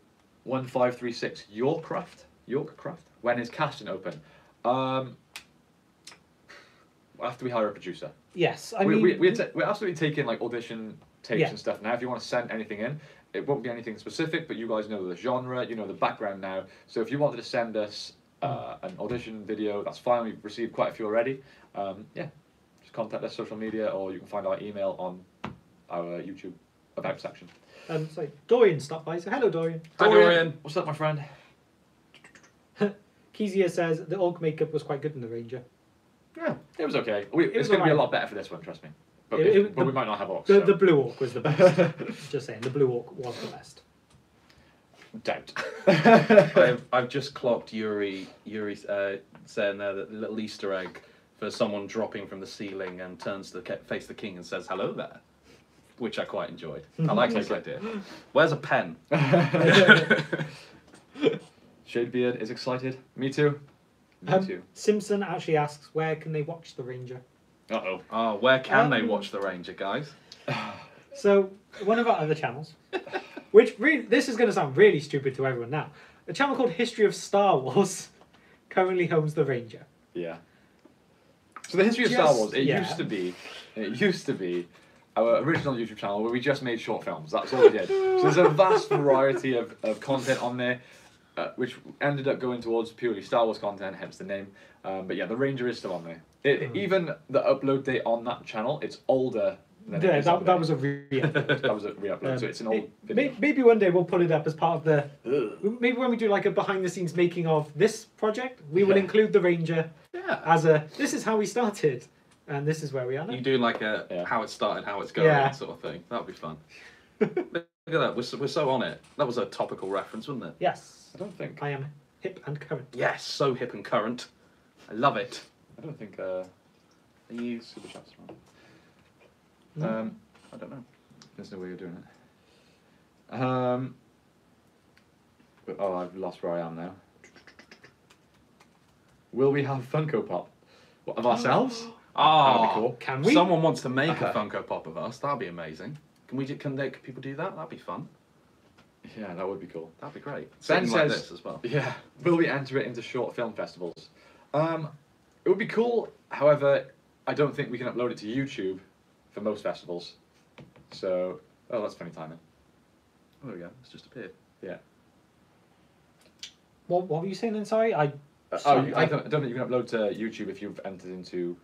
1536 Yorkcraft? Yorkcraft? When is casting open? Um, after we hire a producer. Yes, I we, mean, we, we're, ta- we're absolutely taking like audition tapes Yeah. and stuff now. If you want to send anything in, it won't be anything specific, but you guys know the genre, you know the background now. So if you wanted to send us uh, an audition video, that's fine. We've received quite a few already. Um, yeah, just contact us social media, or you can find our email on our YouTube about section. um, so Dorian stopped by. So hello, Dorian. Hi, Dorian. what's up, my friend? Kezia says the orc makeup was quite good in the Ranger. Yeah, it was okay. We, It it's was going to be a lot better for this one, trust me. But, It- if- it- but the- we might not have orcs. The, so. the blue orc was the best. Just saying, the blue orc was the best. doubt. I've, I've just clocked Yuri Yuri uh, saying there that the little Easter egg for someone dropping from the ceiling and turns to the, face the king and says hello there, which I quite enjoyed. I like this idea. Where's a pen? Shadebeard is excited. Me too. Me Um, too. Simpson actually asks, where can they watch the Ranger? Uh oh. Oh, where can they Um, watch the Ranger, guys? So one of our other channels, which really, this is going to sound really stupid to everyone now, a channel called History of Star Wars currently homes the Ranger. Yeah. So the history of Star Wars, it yeah. used to be, it used to be our original YouTube channel where we just made short films. That's all we did. So there's a vast variety of, of content on there, uh, which ended up going towards purely Star Wars content, hence the name. Um, but yeah, the Ranger is still on there. It, Mm. Even the upload date on that channel, it's older than Yeah, is that, that was a re-upload. that was a re-upload, so Um, it's an old may- video. may- Maybe one day we'll put it up as part of the. Ugh. Maybe when we do like a behind the scenes making of this project, we will include the Ranger Yeah. as a. This is how we started, and this is where we are now. You do like a Yeah. how it started, how it's going Yeah. sort of thing. That would be fun. Look at that. We're so, we're so on it. That was a topical reference, wasn't it? Yes, I don't think. I am hip and current. Yes, so hip and current. I love it. I don't think. Uh, Are you? super chats around. No. Um, I don't know. There's no way you're doing it. Um. but- Oh, I've lost where I am now. Will we have Funko Pop what, of ourselves? Oh, That'd be cool. Can we? Someone wants to make a Uh-huh. Funko Pop of us. That'd be amazing. Can we? Can, they, can people do that? That'd be fun. Yeah, that would be cool. That'd be great. Ben Something like says- this as well. Yeah. Will we enter it into short film festivals? Um, it would be cool. However, I don't think we can upload it to YouTube for most festivals. So, oh, that's funny timing. Oh, there we go. It's just appeared. Yeah. What, what were you saying then? Sorry, I. Uh, oh, Sorry, I I- don't, I don't think you can upload to YouTube if you've entered into.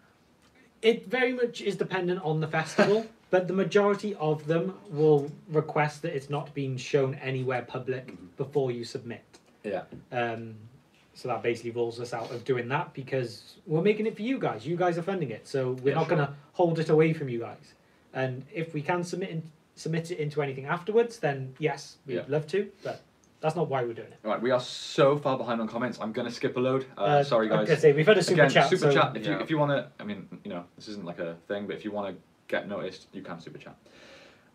It very much is dependent on the festival, but the majority of them will request that it's not being shown anywhere public Mm-hmm. before you submit. Yeah. Um, so that basically rules us out of doing that because we're making it for you guys. You guys are funding it, so we're Yeah, not sure. going to hold it away from you guys. And if we can submit in, submit it into anything afterwards, then yes, we'd Yeah. love to. But that's not why we're doing it. Right, we are so far behind on comments. I'm gonna skip a load. Uh, Uh, sorry, I guys. was gonna say we've had a super Again, chat. super so chat. If you if you want to, I mean, you know, this isn't like a thing, but if you want to get noticed, you can super chat.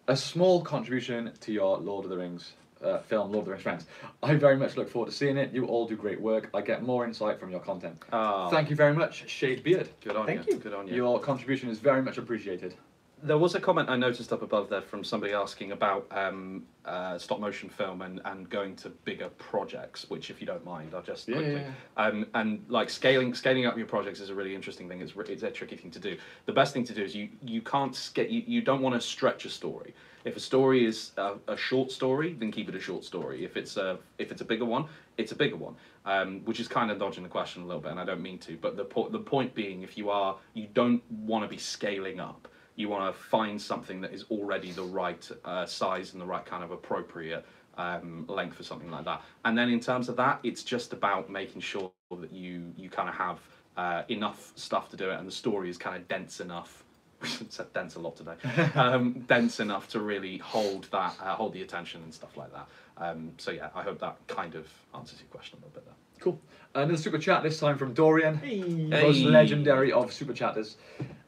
A small contribution to your Lord of the Rings uh, film, Lord of the Rings friends. I very much look forward to seeing it. You all do great work. I get more insight from your content. Oh, Thank you very much, Shade Beard. Good on Thank you. you. Good on you. Your contribution is very much appreciated. There was a comment I noticed up above there from somebody asking about um, uh, stop motion film and, and going to bigger projects. Which, if you don't mind, I'll just quickly. yeah, Um, and like scaling scaling up your projects is a really interesting thing. It's it's a tricky thing to do. The best thing to do is you you can't sca- you, you don't want to stretch a story. If a story is a, a short story, then keep it a short story. If it's a if it's a bigger one, it's a bigger one. Um, which is kind of dodging the question a little bit, and I don't mean to. But the po- the point being, if you are you don't want to be scaling up. You want to find something that is already the right uh, size and the right kind of appropriate um, length for something like that. And then in terms of that, it's just about making sure that you you kind of have uh, enough stuff to do it, and the story is kind of dense enough. Said dense a lot today. um, dense enough to really hold that, uh, hold the attention and stuff like that. Um, so yeah, I hope that kind of answers your question a little bit there. Cool. Another super chat this time from Dorian. Hey. most Hey. legendary of super chatters.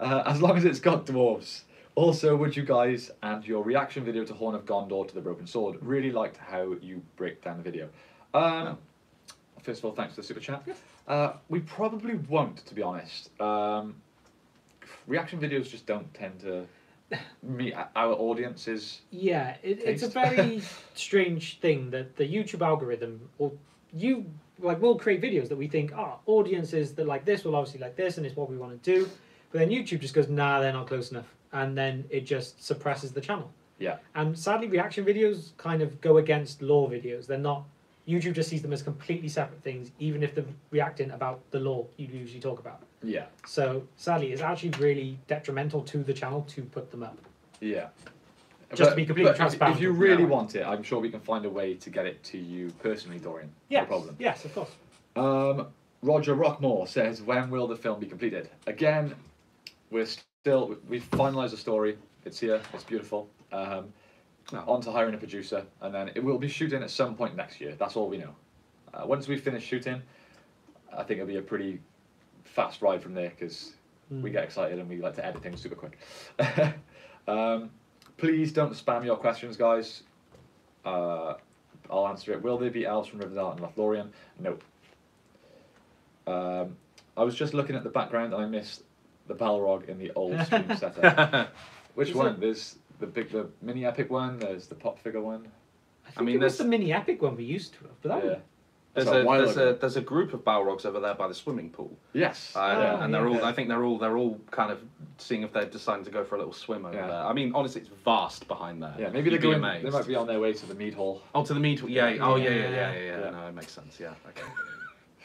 Uh, as long as it's got dwarves. Also, would you guys and your reaction video to Horn of Gondor to the Broken Sword really liked how you break down the video? Um, First of all, thanks for the super chat. Uh, we probably won't, to be honest. Um, reaction videos just don't tend to meet our audiences. Yeah, it, it's a very strange thing that the YouTube algorithm will you like we'll create videos that we think ah audiences that like this will obviously like this and it's what we want to do, but then YouTube just goes nah they're not close enough and then it just suppresses the channel. Yeah. And sadly, reaction videos kind of go against lore videos. They're not. YouTube just sees them as completely separate things, even if they're reacting about the lore you usually talk about. Yeah. So sadly, it's actually really detrimental to the channel to put them up. Yeah. Just to be completely transparent If you really want it, I'm sure we can find a way to get it to you personally, Dorian. Yes. No problem. Yes, of course. Um, Roger Rockmore says, "When will the film be completed?" Again, we're still we've finalised the story. It's here. It's beautiful. Um, No. On to hiring a producer, and then it will be shooting at some point next year. That's all we know. Uh, once we finish shooting, I think it'll be a pretty fast ride from there because we Mm. get excited and we like to edit things super quick. um, please don't spam your questions, guys. Uh, I'll answer it. Will there be elves from Rivendell and Lothlorien? No. Um, I was just looking at the background and I missed the Balrog in the old stream setup. Which Is one? it- There's the big, the mini epic one. There's the pop figure one. I think mean, it was there's- the mini epic one we used to have, but that yeah. one. There's That's a, while there's ago. a there's a group of Balrogs over there by the swimming pool, Yes. uh, Oh, and they're yeah. all I think they're all they're all kind of seeing if they're deciding to go for a little swim over Yeah. there. I mean, honestly, it's vast behind there. Yeah, maybe they're You'd be going. amazed. They might be on their way to the mead hall. Oh, to the meat. Yeah. Oh, yeah, yeah, yeah, yeah, Yeah. yeah. Yeah. No, it makes sense. Yeah. Okay.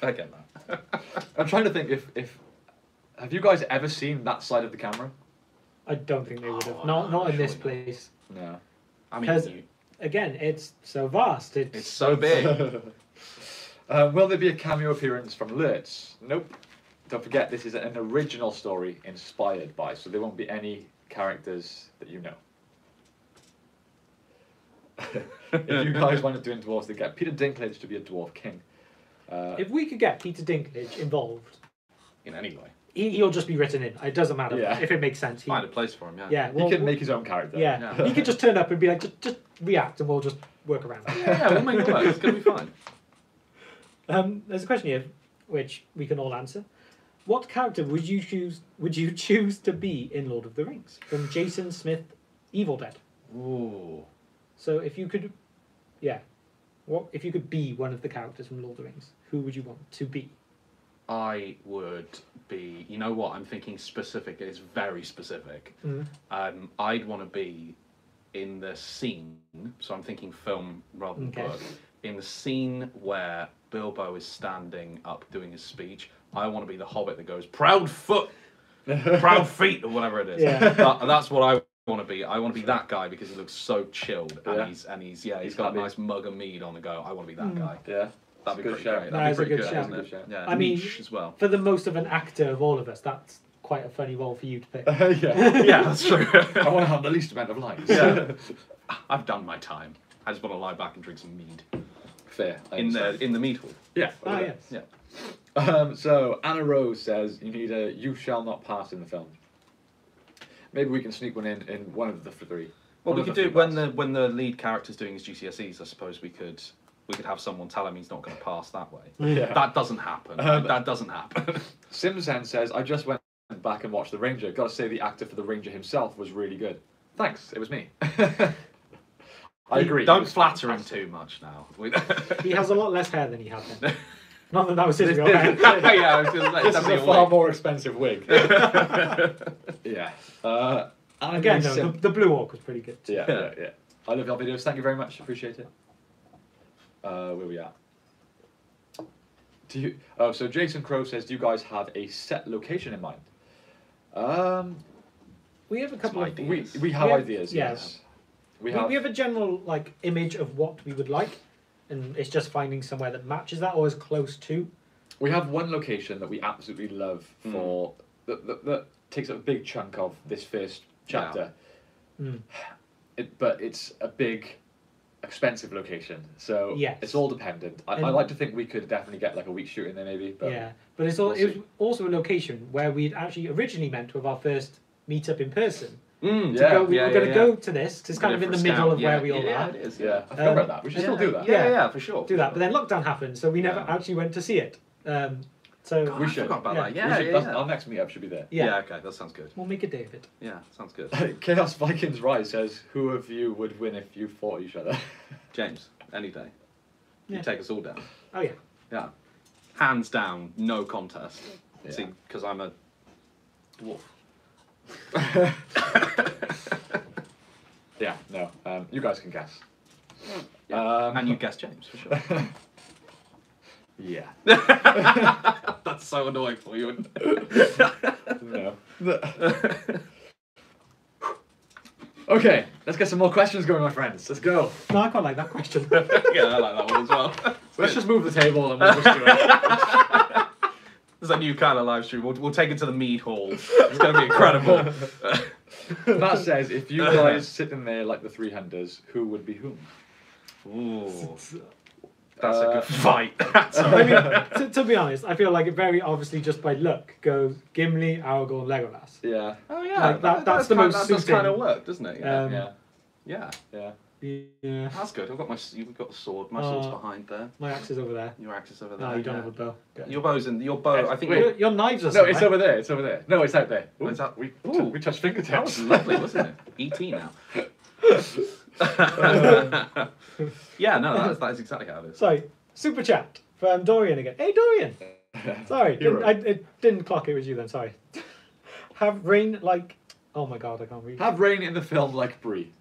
I get that. I'm trying to think if if have you guys ever seen that side of the camera? I don't think they would have. Oh, not not in this surely place. No. I mean, Because- you, Again, it's so vast. It's, it's so big. uh, will there be a cameo appearance from Lurtz? Nope. Don't forget, this is an original story inspired by, so there won't be any characters that you know. if you guys wanted doing dwarves, they get Peter Dinklage to be a dwarf king. Uh, If we could get Peter Dinklage involved, in any way, he, he'll just be written in. It doesn't matter Yeah. if it makes sense. He, find a place for him. Yeah. yeah, he well, can make his own character. yeah, Yeah. he could just turn up and be like, just, just react, and we'll just work around. it. Yeah, we'll make it work. It's gonna be fine. Um, there's a question here, which we can all answer. What character would you choose? Would you choose to be in Lord of the Rings? From Jason Smith, Evil Dead. Ooh. So if you could, yeah, what if you could be one of the characters from Lord of the Rings? Who would you want to be? I would be. You know what? I'm thinking specific. It's very specific. Mm. Um, I'd want to be in the scene. So I'm thinking film rather than Okay. book. In the scene where Bilbo is standing up doing his speech, I want to be the Hobbit that goes proud foot, proud feet, or whatever it is. Yeah. That- that's what I want to be. I want to be that guy because he looks so chilled and Yeah. he's and he's yeah he's He's got a nice mug of mead on the go. I want to be that Mm. guy. Yeah. That'd be Good pretty shout. great. That That'd is be a pretty good good, shout. isn't Good it? shout. Yeah, I mean- niche as well. For the most of an actor of all of us, that's quite a funny role for you to pick. yeah. yeah, that's true. I want to have the least amount of lines. Yeah. I've done my time. I just want to lie back and drink some mead Fair. I in understand. the in the mead hall. Yeah. Ah, yes. Yeah. Um, so Anna Rose says you need a "You shall not pass" in the film. Maybe we can sneak one in in one of the three. Well, One we of could the do three when parts. the when the lead character's doing his GCSEs. I suppose we could we could have someone tell him he's not going to pass that way. Yeah. That doesn't happen. Um, that doesn't happen. Simsen says I just went back and watched The Ranger. Got to say, the actor for The Ranger himself was really good. Thanks, it was me. I agree. Don't it was flatter him too much now. He has a lot less hair than he had then. Not that that was his This- real hair. yeah, I was gonna say, This is a a far wig. more expensive wig. yeah. Uh, Again, no, sim- the, the blue orc was pretty good. too. Yeah, yeah, yeah. I love your videos. Thank you very much. Appreciate it. Uh, where we at? Do you? Oh, so Jason Crow says, "Do you guys have a set location in mind?" Um, We have a couple of ideas. we Yes. we have We have- ideas. yeah. Yes. we, We have. we have a general like image of what we would like, and it's just finding somewhere that matches that or is close to. We have one location that we absolutely love Hmm. for that, that, that takes up a big chunk of this first chapter. Mm. It, but it's a big, expensive location, so Yes. it's all dependent. I, I like to think we could definitely get like a week shoot in there, maybe. But yeah, but it's all, we'll it was also a location where we'd actually originally meant to have our first meetup in person. Mm, Yeah, go, we yeah, were going to yeah, go yeah. to this 'cause it's kind of in the a middle of yeah. where we all yeah, are. It is, Yeah, I forgot Um, about that. We should still do that. Yeah, Yeah. yeah, for sure. Do that, but then lockdown happened, so we never Yeah. actually went to see it. Um, so God, We I should. forgot about Yeah. that. We Yeah, should- yeah, that's- yeah. Our next meetup should be there. yeah, Yeah, okay, that sounds good. we'll make a day of it. Yeah, sounds good. Chaos Vikings Rise says, "Who of you would win if you fought each other?" James, any day. You Yeah. take us all down. Oh yeah, Yeah. Hands down, no contest. Yeah. See, because I'm a dwarf. yeah, no. Um, you guys can guess. Yeah. Um, and you guess James, for sure. Yeah. That's so annoying for you. No. okay, let's get some more questions going, my friends. Let's go. no, I quite like that question. yeah, I like that one as well. Let's just move the table and we'll just do it. There's a new kind of live stream. We'll, we'll take it to the Mead Hall. It's going to be incredible. Matt says, if you guys sit in there like the three hunters, who would be whom? Ooh, that's a Uh, good fight. That's a- I mean, to, to be honest, I feel like it very obviously just by luck goes Gimli, Aragorn, Legolas. Yeah, oh yeah, Like, that- that's the kind, most That does suiting. kind of work, doesn't it? Yeah, Um, yeah, yeah. yeah. Yeah, That's good. I've got my you've got the sword. My sword's Uh, behind there. my axe is over there. Your axe is over there. No, you don't yeah. have a bow. Good. Your bow's in your bow. I think. Wait. Your, your knives are. No, it's somewhere. over there. It's over there. No, it's out there. Ooh, Where's that? We, Ooh. we touched That fingertips. was lovely, wasn't it? ET now. yeah, no, that's, that is exactly how it is. So, super chat from Dorian again. Hey, Dorian. Sorry, didn't, I it didn't clock it was you then. Sorry. Have rain like. Oh my god, I can't read. Have rain in the film like Brie.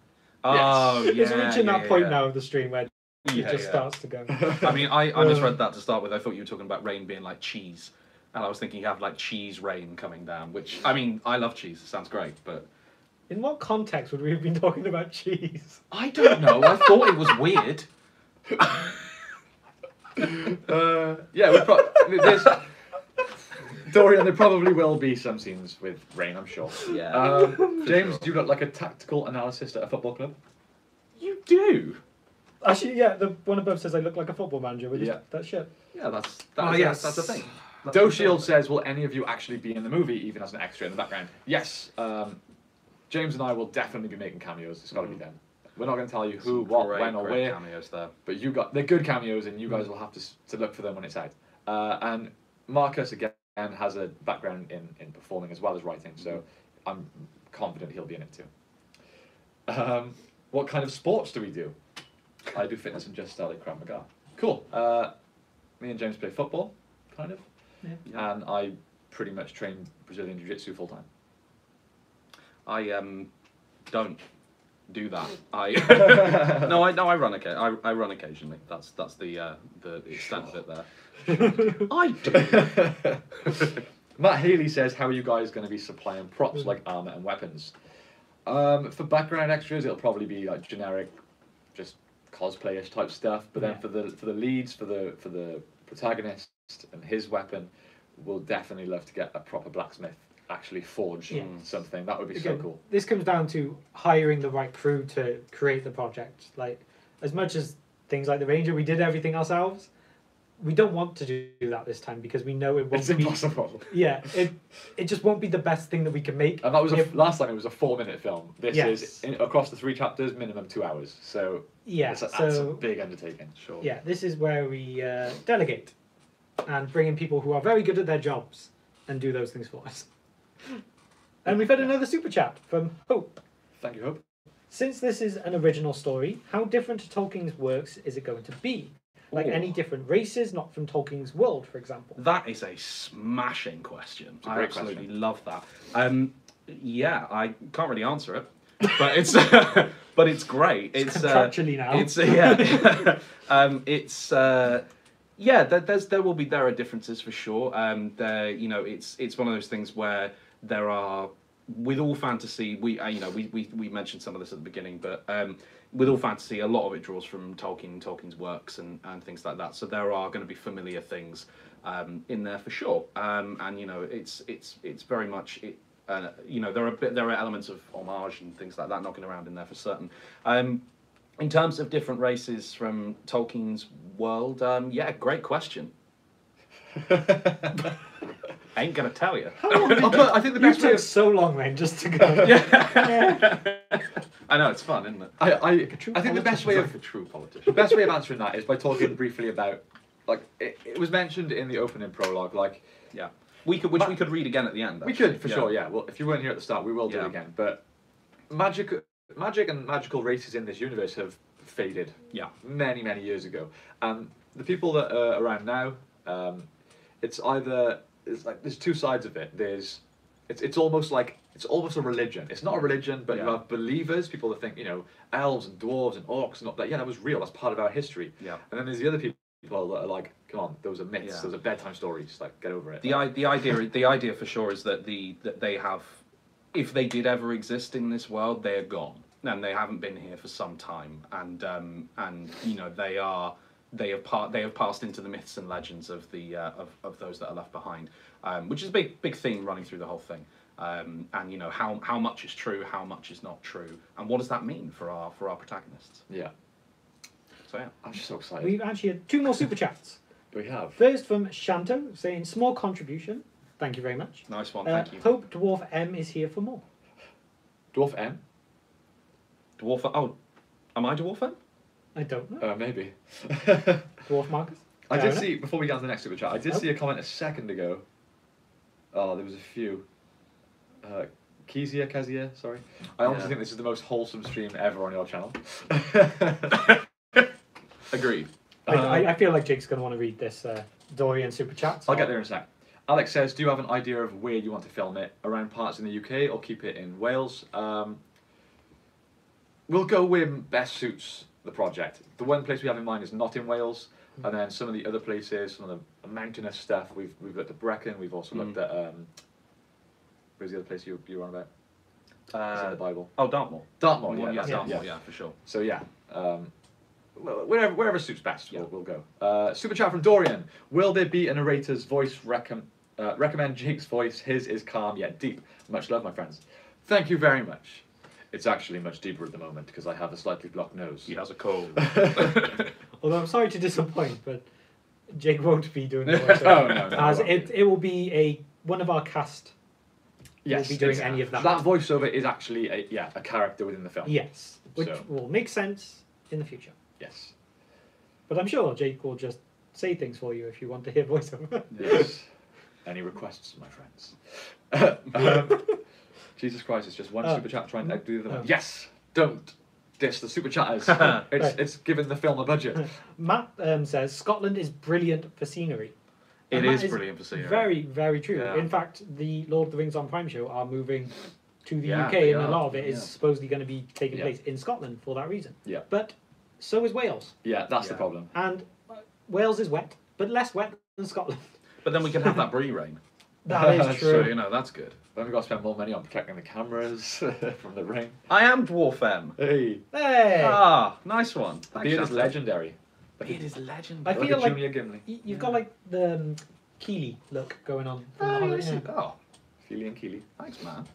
Oh, yeah. it's reaching yeah, that point yeah. now of the stream where it just yeah. starts to go. I mean, I, I Uh, misread that to start with. I thought you were talking about rain being like cheese. And I was thinking you have like cheese rain coming down, which, I mean, I love cheese. It sounds great, but In what context would we have been talking about cheese? I don't know. I thought it was weird. Uh, yeah, we pro- there's, Dorian, there probably will be some scenes with rain, I'm sure. Yeah. Um, James, sure. do you look like a tactical analyst at a football club? You do? Actually, yeah, the one above says I look like a football manager with Yeah. that shit. Yeah, that's, that's, Oh, that's, yes. that's the thing. That's Doe Shield says, will any of you actually be in the movie, even as an extra in the background? Yes. Um, James and I will definitely be making cameos. It's got to be them. We're not going to tell you who, Some what, great, when, or great where. cameos there. But you got they're good cameos, and you guys will have to to look for them when it's out. Uh, and Marcus again has a background in in performing as well as writing, so I'm confident he'll be in it too. Um, what kind of sports do we do? I do fitness and just started Krav Maga. Cool. Uh, me and James play football, kind of, Yeah. and I pretty much train Brazilian Jiu Jitsu full time. I um don't do that. I no, I no, I run okay. I, I run occasionally. That's that's the uh, the extent of it there. I do. Matt Healy says, "How are you guys going to be supplying props like armor and weapons?" Um, for background extras, it'll probably be like generic, just cosplayish type stuff. But then Yeah. for the for the leads, for the for the protagonist and his weapon, we'll definitely love to get a proper blacksmith actually forge Yeah. something. That would be Again, so cool. This comes down to hiring the right crew to create the project. Like, as much as things like the Ranger, we did everything ourselves. We don't want to do that this time because we know it won't It's be. impossible. Yeah, it it just won't be the best thing that we can make. And that was a, If- last time. It was a four-minute film. This Yes. is in, across the three chapters, minimum two hours. So yeah. that's, a, that's a So big undertaking. Sure. yeah, this is where we uh, delegate and bring in people who are very good at their jobs and do those things for us. And we've had another super chat from Hope. Thank you, Hope. Since this is an original story, how different to Tolkien's works is it going to be? Like Ooh. any different races, not from Tolkien's world, for example. That is a smashing question. a I absolutely question. love that. Um, yeah, I can't really answer it, but it's but it's great. It's uh, Contractually now. It's yeah. um, it's uh, yeah. There, there's there will be there are differences for sure. Um, there you know it's it's one of those things where there are with all fantasy we uh, you know we, we we mentioned some of this at the beginning, but um, with all fantasy a lot of it draws from Tolkien Tolkien's works and and things like that. So there are going to be familiar things um, in there for sure. Um, and you know it's it's it's very much it. Uh, you know there are bit, there are elements of homage and things like that knocking around in there for certain. Um, in terms of different races from Tolkien's world, um, yeah, great question. I ain't gonna tell you. I'll put- I think the You best way took of so long then just to go. I know it's fun, isn't it? I, I, true I think the best way of like a true politician. the best way of answering that is by talking briefly about like it, it was mentioned in the opening prologue like Yeah, we could, which we could read again at the end. we actually. could for sure yeah well if you weren't here at the start we will do Yeah. it again but magic magic and magical races in this universe have faded Yeah, many many years ago and the people that are around now um, it's either it's like there's two sides of it. There's it's, it's almost like it's almost a religion. It's not a religion but you have believers people that think you know elves and dwarves and orcs and all that. Yeah that was real. That's part of our history. Yeah. and then there's the other people that are like come on those are myths. Yeah. those are bedtime stories. Like get over it. The i- the idea the idea for sure is that the that they have, if they did ever exist in this world, they are gone. And they haven't been here for some time, and um, and you know they are they have part they have passed into the myths and legends of the uh, of of those that are left behind, um, which is a big big theme running through the whole thing. Um, and you know how how much is true, how much is not true, and what does that mean for our for our protagonists? yeah So yeah, i'm just so excited We've actually had two more super chats. we have First from Shanto saying small contribution. Thank you very much. nice one, Uh, thank you. Hope Dwarf M is here for more. dwarf m Dwarf, oh, am I dwarf? then? I don't know. uh, maybe Dwarf Marcus? I Fair did enough. see before we get on to the next super chat. I did Oh. see a comment a second ago. Oh, there was a few. Uh, Kezia, Kezia, sorry. I honestly Yeah. think this is the most wholesome stream ever on your channel. Agreed. I, I, I feel like Jake's going to want to read this uh, Dorian super chat. so I'll get there in a sec. Alex says, "Do you have an idea of where you want to film it? Around parts in the UK or keep it in Wales?" Um, we'll go where best suits the project. The one place we have in mind is not in Wales, and then some of the other places, some of the mountainous stuff. We've we've looked at Brecon. We've also looked Mm. at um, where's the other place you you were on about? It's in Uh, the Bible. oh, Dartmoor. Dartmoor, yeah, yeah, it, Dartmoor, yeah. yeah, for sure. So yeah, um, wh- wherever wherever suits best, Yeah. we'll, we'll go. Uh, super chat from Dorian. Will there be a narrator's voice recom- uh, recommend Jake's voice? His is calm yet deep. Much love, my friends. Thank you very much. It's actually much deeper at the moment because I have a slightly blocked nose. He has a cold. Although I'm sorry to disappoint, but Jake won't be doing the No, voiceover. no, no, as no. it, it will be a one of our cast. yes, will be doing any of that. That voiceover is actually a yeah a character within the film. Yes, which So- will make sense in the future. Yes. But I'm sure Jake will just say things for you if you want to hear voiceover. Yes. Any requests, my friends? um, Jesus Christ, it's just one Oh. super chat trying to do the other Oh. one. Yes! Don't diss the super chatters. it's, Right. it's given the film a budget. Matt um, says Scotland is brilliant for scenery. It And that is brilliant for scenery. Very, very true. Yeah. In fact, the Lord of the Rings on Prime show are moving to the Yeah, UK, they and a lot of it is yeah. supposedly going to be taking Yeah. place in Scotland for that reason. Yeah. But so is Wales, Yeah, that's the problem. and uh, Wales is wet, but less wet than Scotland. But then we can have that brie rain. That is true. So you know that's good. Then we've got to spend more money on protecting the cameras from the rain. I am dwarf M. Hey! Hey, Ah, nice one. The Thanks, beard is Shasta. legendary. Beard is legend. I feel a like Junior Gimli. y- you've got like the um, Kili look going on. From the Oh, Hobbit, yeah. oh, Fili and Kili. thanks, man.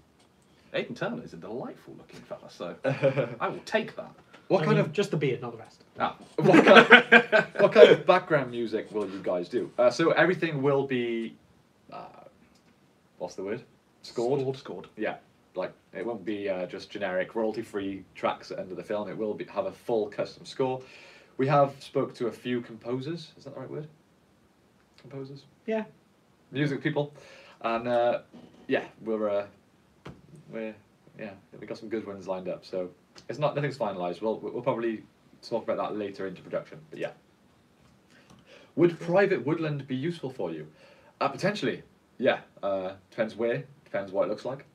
Aidan Turner is a delightful looking fella, so I will take that. what I kind mean, of just the beard, not the rest? Ah, what kind, what kind of background music will you guys do? Uh, so everything will be, uh, what's the word? Scored. scored. Scored. Yeah, like it won't be uh, just generic royalty-free tracks at the end of the film. It will be, have a full custom score. We have spoke to a few composers. Is that the right word? Composers, Yeah. music people, and uh, yeah, we're uh, we're yeah, we got some good ones lined up. So it's not nothing's finalised. We'll we'll probably talk about that later into production. But yeah, would private woodland be useful for you? Uh, potentially, yeah. Uh, depends where. Depends what it looks like.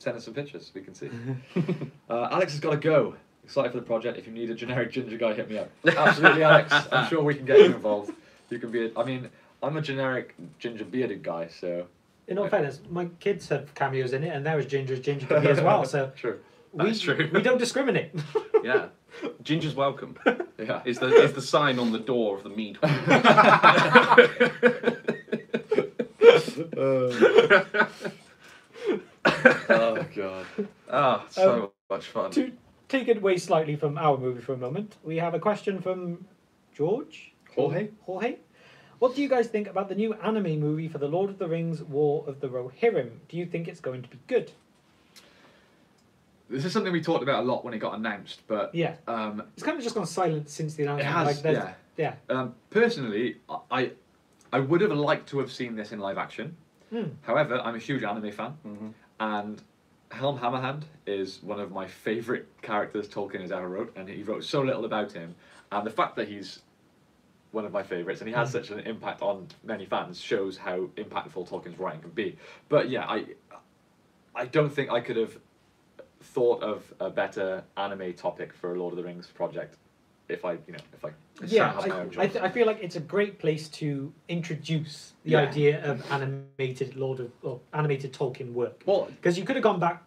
Send us some pictures. We can see. uh, Alex has got to go. Excited for the project. If you need a generic ginger guy, hit me up. Absolutely, Alex. I'm sure we can get you involved. You can be. A, I mean, I'm a generic ginger bearded guy, so In all fairness, my kids have cameos in it, and they're as ginger as ginger can be as well. So true. we, That's true. we don't discriminate. Yeah. Ginger's welcome. Yeah. Is the is the sign on the door of the mead hall. Oh god. Ah, so much fun. to take it away slightly from our movie for a moment, we have a question from George. Jorge? Jorge. What do you guys think about the new anime movie for the Lord of the Rings War of the Rohirrim? Do you think it's going to be good? This is something we talked about a lot when it got announced, but Yeah. um, It's kind of just gone silent since the it announcement. has. like, yeah. yeah. Um, personally, I I would have liked to have seen this in live action. Hmm. However, I'm a huge anime fan, Mhm. And Helm Hammerhand is one of my favourite characters Tolkien has ever wrote, and he wrote so little about him. And the fact that he's one of my favourites and he has Mm. such an impact on many fans shows how impactful Tolkien's writing can be. But yeah, I I don't think I could have thought of a better anime topic for a Lord of the Rings project if I, you know, if I Yeah, had my own I, I, th- I feel like it's a great place to introduce the Yeah. idea of animated Lord of or animated Tolkien work well, because you could have gone back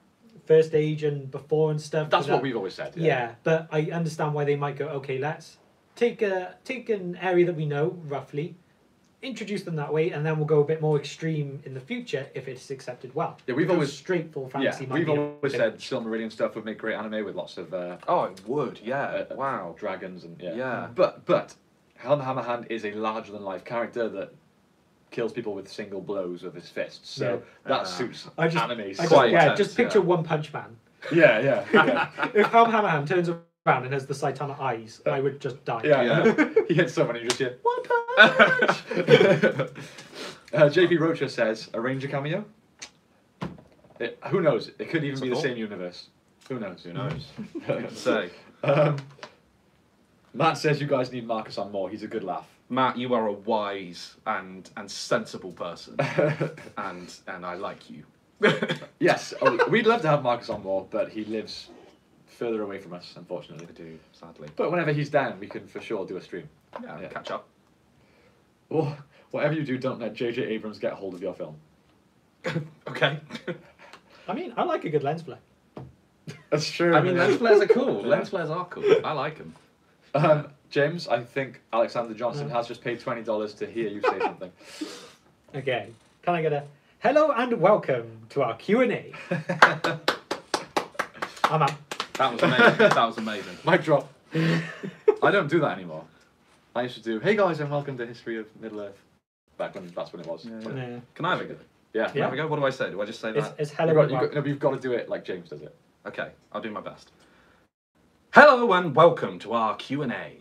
first age and before and stuff. that's what that- we've always said. Yeah. but I understand why they might go. Okay, let's take a take an area that we know roughly, introduce them that way, and then we'll go a bit more extreme in the future if it's accepted well. Yeah, we've Because always- straight full Yeah, fantasy. might we've be always bit- said Silmarillion stuff would make great anime with lots of uh, Oh, it would. Yeah. uh, wow. dragons and yeah. Yeah. But but Helm Hammerhand is a larger than life character that kills people with single blows of his fists. So Yeah. that Uh, suits I just, anime. I just, quite yeah, intense, just picture yeah. One Punch Man. yeah, yeah, yeah. if Helm Hammerhand turns around and has the Saitama eyes, I would just die. Yeah, Yeah. he hits someone and you just hear one punch. uh, JP Rocha says a ranger cameo. It, who knows? It could even It's be the same universe. Who knows? Who knows? Say? Um, Matt says you guys need Marcus on more. He's a good laugh. Matt, you are a wise and and sensible person, and and I like you. yes, oh, we'd love to have Marcus on more, but he lives further away from us, unfortunately. I do, sadly. But whenever he's down, we can for sure do a stream. Yeah, Yeah. catch up. Or whatever you do, don't let J.J. Abrams get hold of your film. Okay. I mean, I like a good lens flare. That's true. I mean, lens flares are cool. Lens flares are cool. I like them. Um, James, I think Alexander Johnson Yeah. has just paid twenty dollars to hear you say something. Okay, can I get a hello and welcome to our Q and A? I'm out. That was amazing. that was amazing. Mic drop. I don't do that anymore. I used to do, "Hey guys, and welcome to History of Middle Earth." Back when that's when it was. Yeah. Yeah. Yeah. Can I have a go? yeah. Can I have a go? What do I say? Do I just say It's, that? it's You've hello got, you've, got, no, but you've got to do it like James does it. Okay, I'll do my best. Hello and welcome to our Q and A.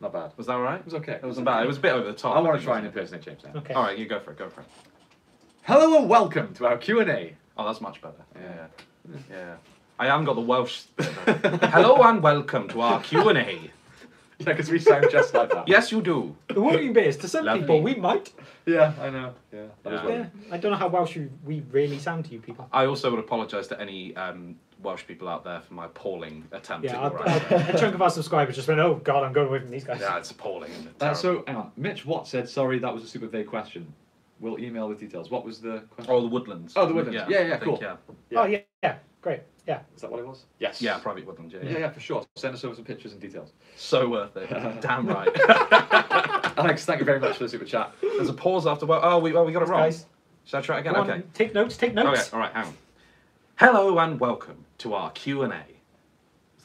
Not bad. Was that all right? It was okay. It wasn't bad. It was a bit over the top. I want to try and impersonate James now. Okay. All right, you go for it. Go for it. Hello and welcome to our Q and A. Oh, that's much better. Yeah, Yeah. yeah. Yeah. I haven't got the Welsh. Hello and welcome to our Q and A. Yeah, because we sound just like that. Yes, you do. The worrying bit is to some Lovely. people we might. Yeah, I know. Yeah. That is Yeah. Yeah, I don't know how Welsh we- we really sound to you people. I also would apologise to any um, Welsh people out there for my appalling attempt Yeah, at our, your our, a chunk of our subscribers just went, "Oh God, I'm going away from these guys." Yeah, it's appalling. Isn't it? Uh, so, hang on. Mitch Watt said, sorry, that was a super vague question. We'll email with details. What was the question? Oh, the woodlands. Oh, the woodlands. Yeah, yeah, I think, cool. Yeah. Yeah. Oh yeah, yeah, great, yeah. Is that what it was? Yes. yeah, private woodlands. Yeah, Yeah, yeah. yeah, for sure. Send us over some pictures and details. So worth it. Damn right. Alex, thank you very much for the super chat. There's a pause after. Well, oh, we, well, we got it wrong. Guys, Should I try it again? come on, okay. take notes, take notes. Okay. notes. All right. Hang on. Hello and welcome to our Q and A.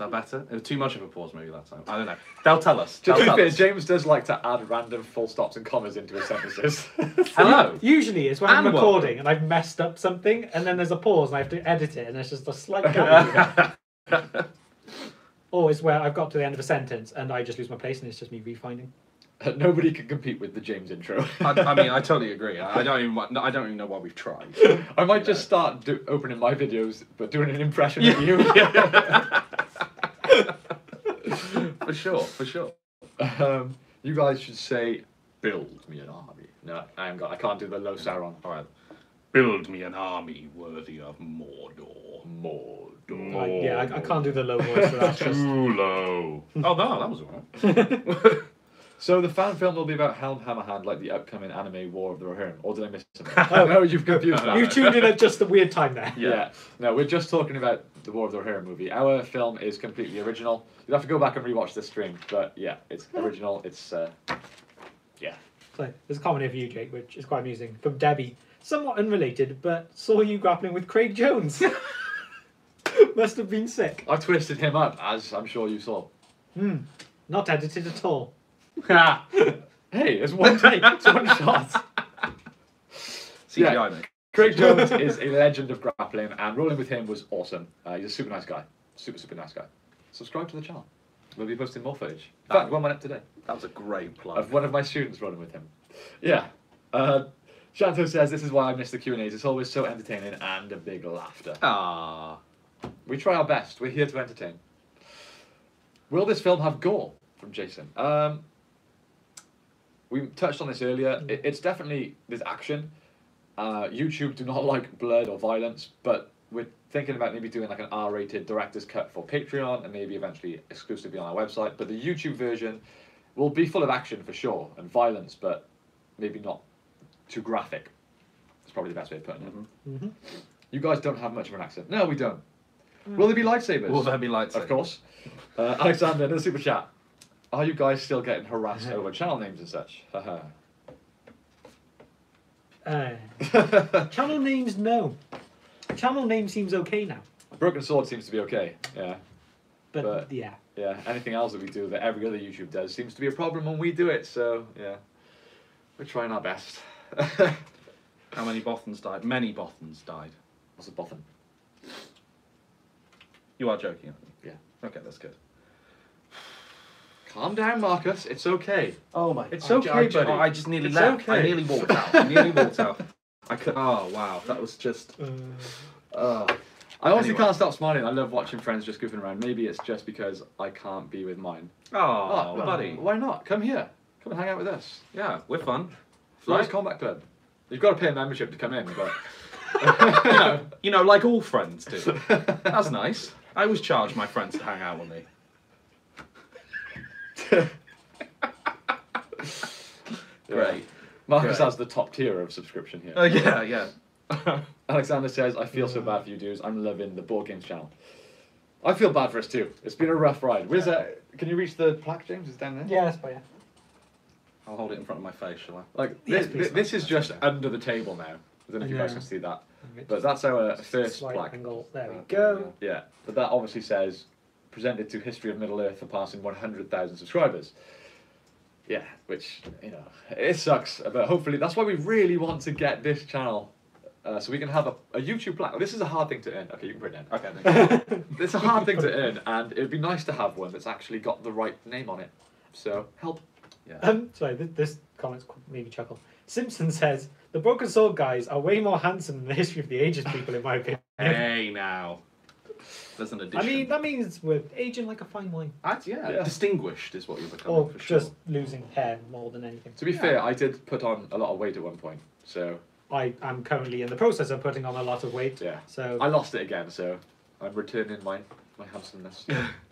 Is that better? It was too much of a pause, maybe that time. I don't know. They'll tell us. They'll be tell fair, us. James does like to add random full stops and commas into his sentences. Hello. Usually it's when I'm And recording and I've messed up something, and then there's a pause and I have to edit it, and it's just a slight gap. or it's where I've got to the end of a sentence and I just lose my place and it's just me refinding. Nobody can compete with the James intro. I, I mean, I totally agree. I, I don't even. wa- I don't even know why we've tried. I might just start do, opening my videos, but doing an impression of you. For sure, for sure. um, you guys should say, "Build me an army." No, I haven't got. I can't do the low Sauron. All right. Build me an army worthy of Mordor. Mordor. I, yeah, I, I can't do the low voice for that. just- Too low. Oh no, that was alright. So the fan film will be about Helm Hammerhand, like the upcoming anime War of the Rohirrim. Or did I miss something? oh no, you've confused that. you tuned in at just the weird time there. Yeah. No, we're just talking about the War of the Rohirrim movie. Our film is completely original. You'll have to go back and rewatch the stream, but yeah, it's original. It's uh, yeah. So there's a comment here for you, Jake, which is quite amusing. From Debbie, somewhat unrelated, but saw you grappling with Craig Jones. Must have been sick. I twisted him up, as I'm sure you saw. Hmm. Not edited at all. Hey, it's one take, it's one shot. CGI, Yeah. mate. Craig Jones is a legend of grappling, and rolling with him was awesome. Uh, he's a super nice guy. Super, super nice guy. Subscribe to the channel. We'll be posting more footage. In fact, one went up today. That was a great plug. of one of my students rolling with him. Yeah. Uh, Shanto says this is why I miss the Q and A's. It's always so entertaining and a big laughter. Ah. We try our best. We're here to entertain. Will this film have gore? From Jason. Um, we touched on this earlier. It, it's definitely there's action. Uh, YouTube do not like blood or violence, but we're thinking about maybe doing like an R-rated director's cut for Patreon and maybe eventually exclusively on our website. But the YouTube version will be full of action for sure and violence, but maybe not too graphic. It's probably the best way of putting it. Mm-hmm. You guys don't have much of an accent. No, we don't. Will there be lightsabers? Will there be lights? Of course. Uh, Alexander, in the super chat. Are you guys still getting harassed over channel names and such? Uh, channel names, no. Channel name seems okay now. Broken Sword seems to be okay. Yeah. But, But- yeah. Yeah. Anything else that we do that every other YouTube does seems to be a problem when we do it. So yeah, we're trying our best. How many Bothans died? Many Bothans died. What's a boffin? You are joking, aren't you? Yeah. Okay, that's good. Calm down, Marcus. It's okay. Oh my! It's I, okay, I, ju- buddy. I just nearly It's left. I okay. nearly walked out. I nearly walked out. I could. Oh wow, that was just. Uh, Oh. I honestly Anyway. can't stop smiling. I love watching friends just goofing around. Maybe it's just because I can't be with mine. Oh, well, buddy. Why not? Come here. Come and hang out with us. Yeah, we're fun. Flores Right. Combat Club. You've got to pay a membership to come in, but you know, you know, like all friends do. That's nice. I always charge my friends to hang out with me. Great. Marcus Great. has the top tier of subscription here. Oh yeah, yeah. Alexander says, I feel so bad for you dudes. I'm loving the board games channel. I feel bad for us too. It's been a rough ride. Where's that? Can you reach the plaque, James? It's down there. yeah, that's fine. I'll hold it in front of my face, shall I? Like Yes, this, please. this is just under the table now. I don't know if you guys can see that, but that's our first plaque. angle. There we Uh, go. Yeah, but that obviously says presented to History of Middle Earth for passing 100,000 subscribers. Yeah, which you know it sucks, but hopefully that's why we really want to get this channel, uh, so we can have a, a YouTube plaque. This is a hard thing to earn. Okay, you can put it in. Okay. Thank. It's a hard thing to earn, and it'd be nice to have one that's actually got the right name on it. So help. Yeah. Um, sorry, th- this comment's qu- made me chuckle. Simpson says the Broken Sword guys are way more handsome than the History of the Ages people, in my opinion. hey now. There's an I mean, that means we're aging like a fine wine, That's- yeah, Yeah. distinguished is what you're becoming or for sure. just losing hair more than anything. To be Yeah. fair, I did put on a lot of weight at one point, so I am currently in the process of putting on a lot of weight, yeah. so I lost it again, so I'm returning my my handsomeness.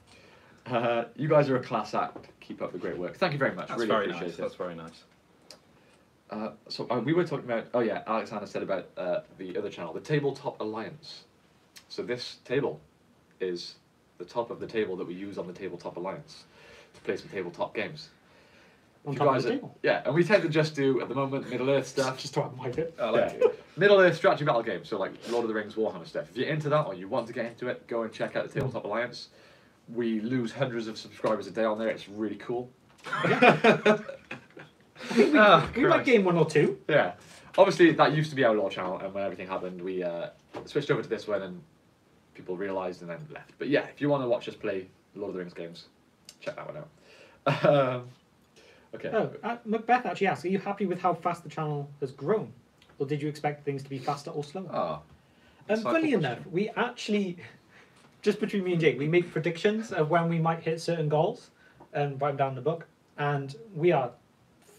uh, you guys are a class act. Keep up the great work. Thank you very much. That's really very appreciate nice. it. That's very nice. Uh, so uh, we were talking about. Oh yeah, Alexander said about uh, the other channel, the Tabletop Alliance. So this table is the top of the table that we use on the Tabletop Alliance to play some tabletop games. on You top of guys the are- table. Yeah, and we tend to just do at the moment Middle Earth stuff. Just to admire it. I like Yeah. it. Middle Earth strategy battle games, so like Lord of the Rings, Warhammer stuff. If you're into that or you want to get into it, go and check out the Tabletop Alliance. We lose hundreds of subscribers a day on there. It's really cool. Ah, We might Christ. game one or two. Yeah. Obviously, that used to be our lore channel, and when everything happened, we uh, switched over to this one, and people realised and then left. But yeah, if you want to watch us play Lord of the Rings games, check that one out. Um, Okay. Oh, uh, Macbeth actually asks, are you happy with how fast the channel has grown? Or did you expect things to be faster or slower? Oh, And funny enough, we actually, just between me and Jake, we make predictions of when we might hit certain goals and write them down in the book. And we are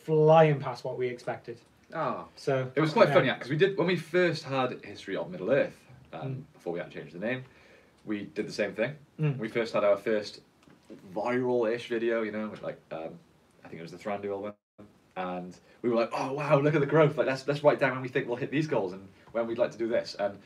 flying past what we expected. oh, Ah. So It was quite yeah. funny because we did when we first had History of Middle Earth um, Mm. before we had to change the name. We did the same thing. Mm. We first had our first viral-ish video, you know, with like um, I think it was the Thranduil one, and we were like, oh wow, look at the growth! Like let's let's write down when we think we'll hit these goals and when we'd like to do this, and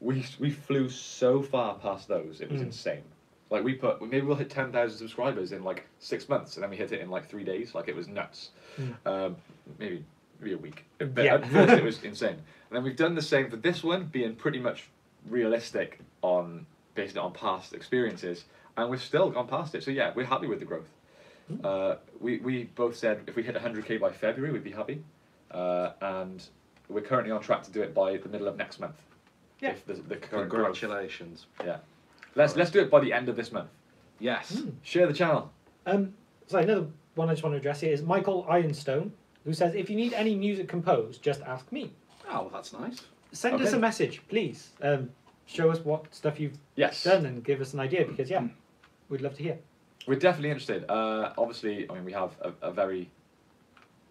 we we flew so far past those, it was Mm. insane. Like we put maybe we'll hit ten thousand subscribers in like six months, and then we hit it in like three days. Like it was nuts. Mm. Um, maybe maybe a week. But Yeah. at first it was insane. And then we've done the same for this one, being pretty much realistic on based on past experiences, and we've still gone past it. So yeah, we're happy with the growth. Mm. Uh, we we both said if we hit 100k by February, we'd be happy, uh, and we're currently on track to do it by the middle of next month. Yeah. If the, the current growth. congratulations. Yeah. Let's let's do it by the end of this month. Yes. Mm. Share the channel. Um, so another one I just want to address here is Michael Ironstone, who says, if you need any music composed, just ask me. Oh, well, that's nice. Send us a message, please. Um, show us what stuff you've Yes. done and give us an idea because, yeah, we'd love to hear. We're definitely interested. Uh, obviously, I mean, we have a, a very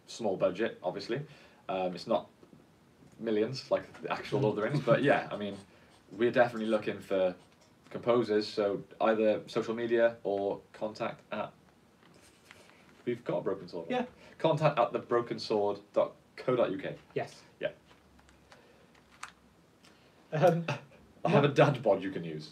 small budget. Obviously, um, it's not millions like the actual Lord of the Rings, but yeah, I mean, we're definitely looking for composers. So either social media or contact at. We've got a broken sword. Yeah. Contact at thebrokensword.co.uk. Yes. Yeah. Um, I have a dad bod you can use.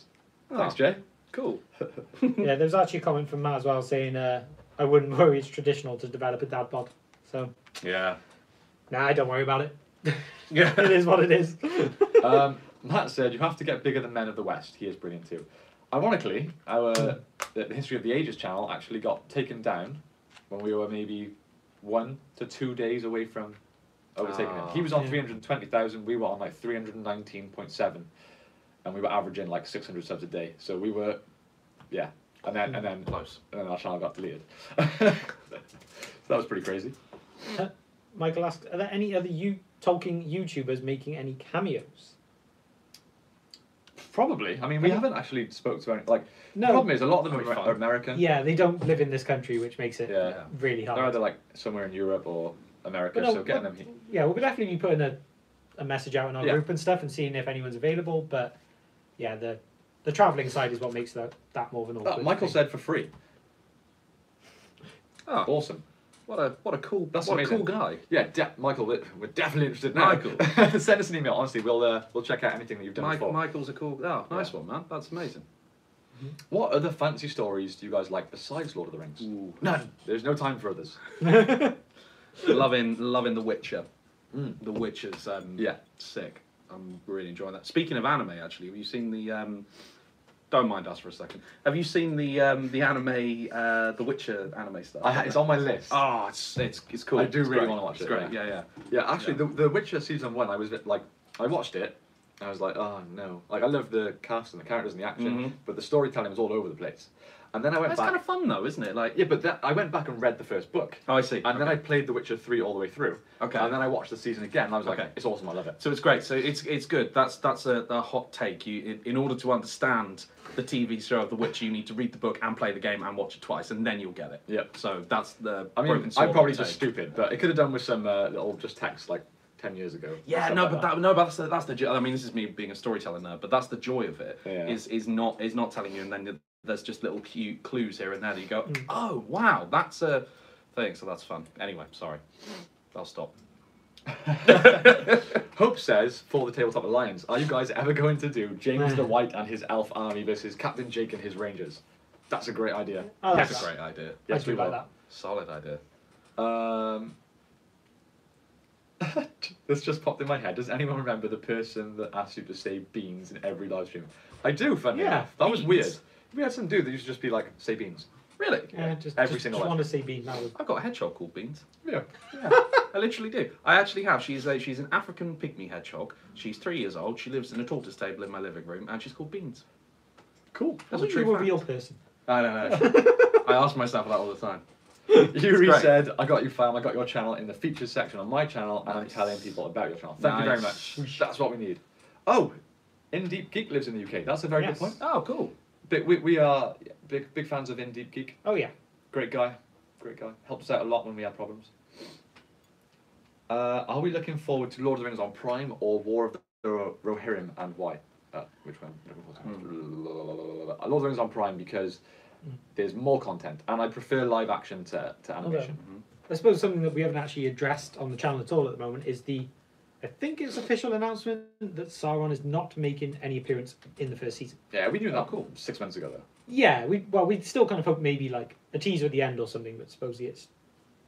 Thanks, Oh, Jay. Cool. yeah, there was actually a comment from Matt as well saying, uh, I wouldn't worry, it's traditional to develop a dad bod. So, Yeah. nah, I don't worry about it. Yeah. it is what it is. um, Matt said you have to get bigger than Men of the West. He is brilliant too. Ironically, our the, the History of the Ages channel actually got taken down when we were maybe one to two days away from overtaking him. Ah. He was on Yeah. three hundred twenty thousand. We were on like three hundred nineteen point seven, and we were averaging like six hundred subs a day. So we were, yeah. And then and then Close. and then our channel got deleted. so that was pretty crazy. Michael asked, are there any other you Tolkien YouTubers making any cameos? Probably. I mean, we haven't actually spoke to any. Like, the No. problem is a lot of them are, are American. Yeah, they don't live in this country, which makes it Yeah. really hard. They're either like somewhere in Europe or America, But no, so getting but- them here. Yeah, we'll definitely be putting a, a message out in our Yeah. group and stuff and seeing if anyone's available. But yeah, the the travelling side is what makes that that more of an Oh, awkward. Michael thing. said for free. Oh, Awesome. what a what a cool That's what amazing. a cool guy. Yeah, de- Michael, we're, we're definitely interested now. Michael. Send us an email. Honestly, we'll uh, we'll check out anything that you've done Mike, before. Michael's a cool. Oh, nice Yeah. one, man. That's amazing. What other fancy stories do you guys like besides Lord of the Rings? Ooh. None. There's no time for others. loving loving The Witcher. Mm. The Witcher's um, Yeah. sick. I'm really enjoying that. Speaking of anime, actually, have you seen the? Um, don't mind us for a second. Have you seen the um, the anime, uh, The Witcher anime stuff? I ha- it's on my list. Oh, it's it's, it's cool. I do It's really wanna watch it's it, Great. Yeah, yeah. Yeah, actually, Yeah. The, the Witcher season one, I was a bit like, I watched it. I was like, oh no! Like I love the cast and the characters and the action, Mhm. but the storytelling was all over the place. And then I went That's back. kind of fun though, isn't it? Like, Yeah, but that, I went back and read the first book, oh, I see. and then I played The Witcher three all the way through. Okay. And then I watched the season again, and I was like, Okay. it's awesome. I love it. So it's great. So it's it's good. That's that's a, a hot take. You in, in order to understand the TV show of The Witcher, you need to read the book and play the game and watch it twice, and then you'll get it. Yep. So that's the I mean, I'm probably just stupid, but it could have done with some uh, little just text like ten years ago. Yeah, no, like but that, no, but that's the, that's the. I mean, this is me being a storyteller nerd, but that's the joy of it. Is Yeah. is not is not telling you, and then there's just little cute clues here and there that you go, Mm. oh wow, that's a thing. So that's fun. Anyway, sorry, I'll stop. Hope says for the tabletop alliance, are you guys ever going to do James the White and his elf army versus Captain Jake and his rangers? That's a great idea. Oh, That's that's a great idea. Yes, I do we like will. that. Solid idea. Um, this just popped in my head. Does anyone remember the person that asked you to say beans in every live stream? I do, funny Yeah, enough. That was beans. Weird. We had some dude that used to just be like, say beans. Really? Yeah, just, Every just, single just one. want to see Bean. That was I've got a hedgehog called Beans. Yeah. I literally do. I actually have. She's a, she's an African pygmy hedgehog. She's three years old. She lives in a tortoise table in my living room, and she's called Beans. Cool. That's I a thought true you were a fact. real person. I don't know. I ask myself that all the time. Yuri great. said, I got you fam, I got your channel in the features section on my channel and I'm Nice. telling people about your channel. Thank you very Nice. much. That's what we need. Oh, In Deep Geek lives in the UK. That's a very Yes. good point. Oh, cool. Big, we, we are big big fans of In Deep Geek. Oh yeah. Great guy. Great guy. Helped us out a lot when we had problems. Uh, are we looking forward to Lord of the Rings on Prime or War of the Ro- Rohirrim and why? Uh, which one? Looking forward? Lord of the Rings on Prime because there's more content and I prefer live action to, to animation. I suppose something that we haven't actually addressed on the channel at all at the moment is the, I think it's official announcement that Sauron is not making any appearance in the first season. Yeah, we knew that cool. six months ago though. Yeah, we well we still kind of hope maybe like a teaser at the end or something, but supposedly it's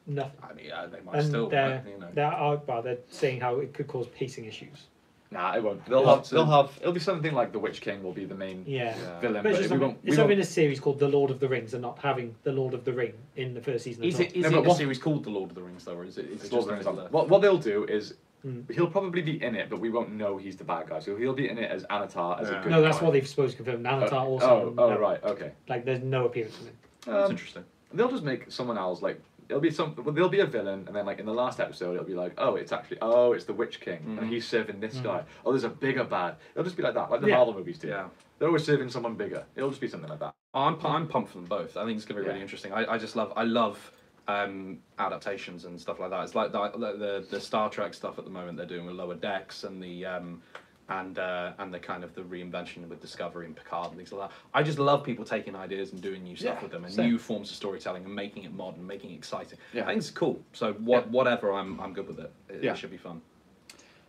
nothing. I mean, yeah, they might And still, they're, you know. they are well, they're saying how it could cause pacing issues. Nah, it won't. They'll Yeah, have. They'll have. It'll be something like the Witch King will be the main Yeah. Yeah. villain, But it's but just we won't. We it's something in won't a series called The Lord of the Rings and not having The Lord of the Ring in the first season. Is it, is No, it a what- series called The Lord of the Rings, though, or is it, is it It's just Lord of the Rings. What, what they'll do is Mm. he'll probably be in it, but we won't know he's the bad guy. So he'll be in it as Annatar as Yeah. a good No, that's guy. what they've supposed to confirm. Annatar Oh, also. oh, oh, no. right, okay. Like there's no appearance from him. That's Um, interesting. they'll just make someone else like it'll be some. Well, there'll be a villain, and then like in the last episode, it'll be like, oh, it's actually oh, it's the Witch King, Mhm. and he's serving this Mhm. guy. Oh, there's a bigger bad. It'll just be like that, like the Yeah. Marvel movies do. Yeah. They're always serving someone bigger. It'll just be something like that. I'm, I'm pumped for them both. I think it's going to be really interesting. I, I just love I love um, adaptations and stuff like that. It's like the, the the Star Trek stuff at the moment they're doing with Lower Decks and the um, and uh, and the kind of the reinvention with Discovery and Picard and things like that. I just love people taking ideas and doing new stuff Yeah, with them and same. new forms of storytelling and making it modern, making it exciting. Yeah. I think it's cool. So what Yeah. whatever, I'm I'm good with it. It, Yeah. it should be fun.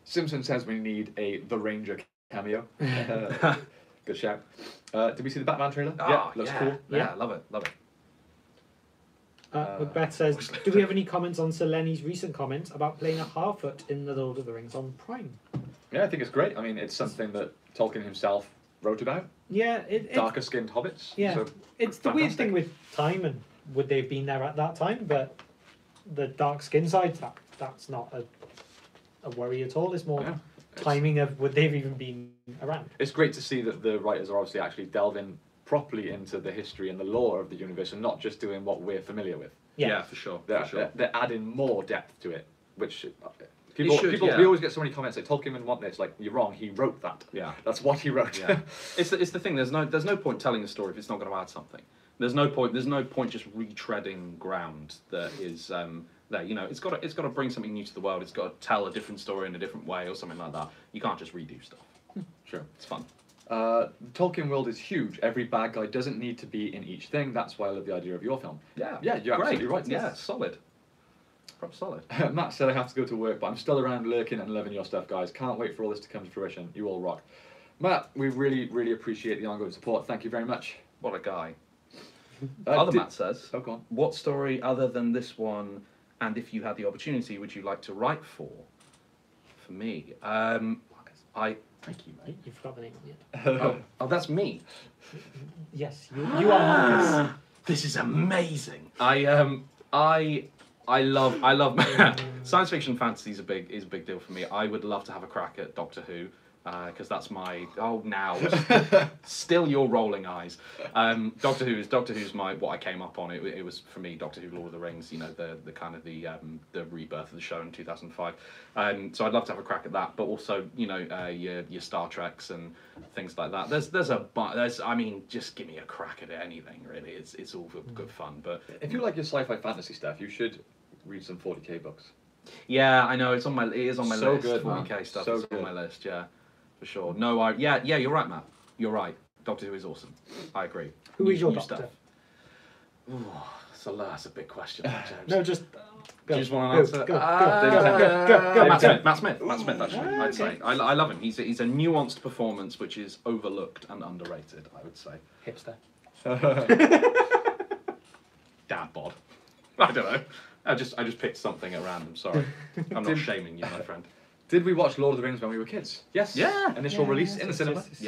Simpson says we need a The Ranger cameo. Uh, Good shout. Uh, did we see the Batman trailer? yeah, Ah, looks yeah, cool. Yeah, Yeah. love it, love it. Uh, Uh, Macbeth says, "Do we have any comments on Sir Lenny's recent comments about playing a Harfoot in The Lord of the Rings on Prime?" Yeah, I think it's great. I mean, it's something that Tolkien himself wrote about. Yeah, it, it, Darker skinned hobbits. Yeah. So, it's the weird thing with time and would they have been there at that time? But the dark skin side, that that's not a, a worry at all. It's more yeah. It's, timing of would they have even been around? it's great to see that the writers are obviously actually delving properly into the history and the lore of the universe and not just doing what we're familiar with. Yeah. for sure. They're, for sure. they're, they're adding more depth to it, which uh, people, should, people yeah. we always get so many comments like Tolkien would want this. Like you're wrong. He wrote that. Yeah. That's what he wrote. Yeah. it's the, it's the thing. There's no there's no point telling a story if it's not going to add something. There's no point. There's no point just retreading ground that is um, there. You know, it's got to it's got to bring something new to the world. It's got to tell a different story in a different way or something like that. You can't just redo stuff. sure. It's fun. Uh, the Tolkien world is huge. Every bad guy doesn't need to be in each thing. That's why I love the idea of your film. Yeah. Yeah, you're Great. absolutely right. Yeah, solid. Proper solid. Matt said I have to go to work, but I'm still around lurking and loving your stuff, guys. Can't wait for all this to come to fruition. You all rock. Matt, we really, really appreciate the ongoing support. Thank you very much. What a guy. Uh, Other did- Matt says, Oh, go on. what story other than this one, and if you had the opportunity, would you like to write for? For me, um, I Thank you, mate. You forgot the name of it. oh, oh that's me. Yes, you, you are Marcus. This is amazing. I um I I love I love science fiction fantasy is a big is a big deal for me. I would love to have a crack at Doctor Who because that's my oh now still your rolling eyes. Um, Doctor Who is Doctor Who's my what I came up on. It, it was for me Doctor Who Lord of the Rings. You know the the kind of the um, the rebirth of the show in two thousand five. Um, so I'd love to have a crack at that, but also you know uh, your your Star Treks and things like that. There's there's a there's I mean just give me a crack at it anything really. It's it's all for good fun. But If you like your sci-fi fantasy stuff, you should read some 40k books. yeah, I know it's on my it is on my So list. good, 40k stuff So is good. on my list. Yeah, for sure. No, I yeah yeah you're right, Matt. You're right. Doctor Who is awesome. I agree. Who New- is your new doctor? stuff. Ooh, that's a that's a big question, James. No, just uh, Do you just want go, answer? Go, go, Ah, go, go, go, go, go, Matt. Smith. Matt Smith. Matt Smith. Actually, I'd say. I, I love him. He's a, he's a nuanced performance which is overlooked and underrated. I would say. Hipster. Dad bod. I don't know. I just I just picked something at random. Sorry, I'm not shaming you, my friend. Did we watch Lord of the Rings when we were kids? Yes. Yeah. Initial Yeah, release yes, in the yes, cinema. yes, yes.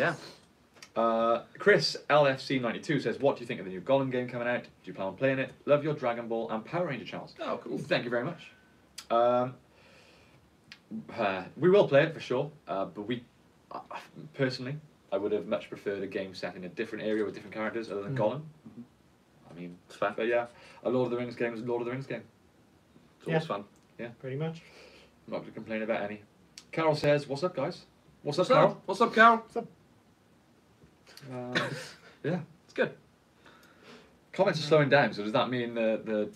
Yeah. Uh, Chris LFC92 says, "What do you think of the new Gollum game coming out? Do you plan on playing it? Love your Dragon Ball and Power Ranger channels." Oh, cool. Thank you very much. Um, uh, we will play it for sure, uh, but we, uh, personally, I would have much preferred a game set in a different area with different characters other than Mm. Gollum. I mean, It's fair. but yeah, a Lord of the Rings game is a Lord of the Rings game. It's always Yeah. fun. Yeah, pretty much. I'm not going to complain about any. Carol says, "What's up, guys? What's up, What's up? What's up, Carol? Carol?" Uh, yeah, It's good. comments are slowing down. So does that mean the the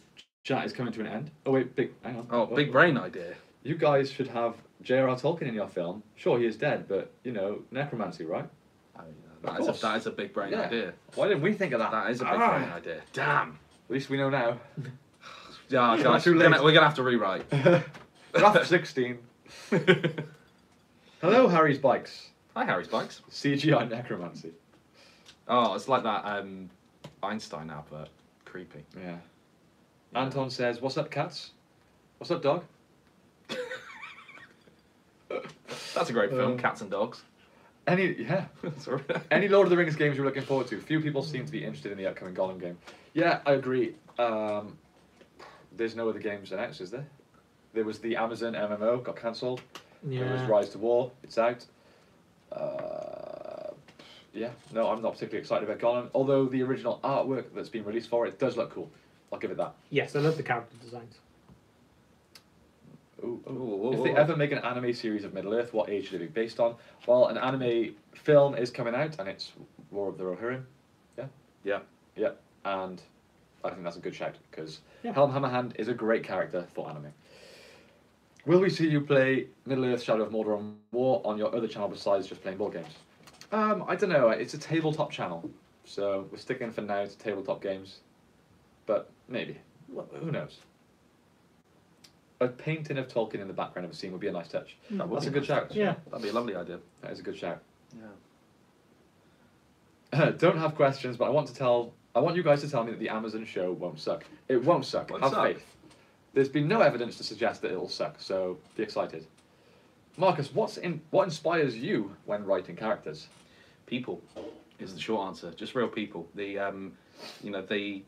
chat is coming to an end? Oh wait, big. Hang on. Oh, big brain idea. You guys should have J.R.R. Tolkien in your film. Sure, he is dead, but you know, necromancy, right? I mean, that, Of a, course. that is a big brain Yeah. idea. Why didn't we think of that? That is a big Ah, brain idea. Damn. At least we know now. Yeah, It's guys, not too we're late. gonna, we're gonna have to rewrite. Draft 16. Hello, Harry's Bikes. Hi, Harry's Bikes. CGI necromancy. Oh, it's like that um, Einstein advert. Creepy. Yeah. Anton says, "What's up, cats? What's up, dog?" That's a great film. Uh, Cats and dogs. Any yeah. Sorry. Any Lord of the Rings games you're looking forward to? Few people seem to be interested in the upcoming Gollum game. Yeah, I agree. Um, there's no other games announced, is there? There was the Amazon MMO got cancelled. There was Rise to War. It's out. Uh, yeah, no, I'm not particularly excited about Gollum. Although the original artwork that's been released for it does look cool. I'll give it that. Yes, I love the character designs. Ooh, ooh. Ooh, If they ever make an anime series of Middle Earth, what age should it be based on? Well, an anime film is coming out, and it's War of the Rohirrim. Yeah. Yeah. Yeah, and I think that's a good shout because Yeah. Helm Hammerhand is a great character for anime. Will we see you play Middle Earth: Shadow of Mordor and War on your other channel besides just playing board games? Um, I don't know. It's a tabletop channel, so we're sticking for now to tabletop games, but maybe. Wh- Who knows? A painting of Tolkien in the background of a scene would be a nice touch. That would That's be a good nice. shout. Yeah. That'd be a lovely idea. That is a good shout. Yeah. Don't have questions, but I want to tell. I want you guys to tell me that the Amazon show won't suck. It won't suck. Won't have suck. faith. There's been no evidence to suggest that it'll suck, so be excited. Marcus, what's in what inspires you when writing characters? People is the short answer. Just real people. The um, you know the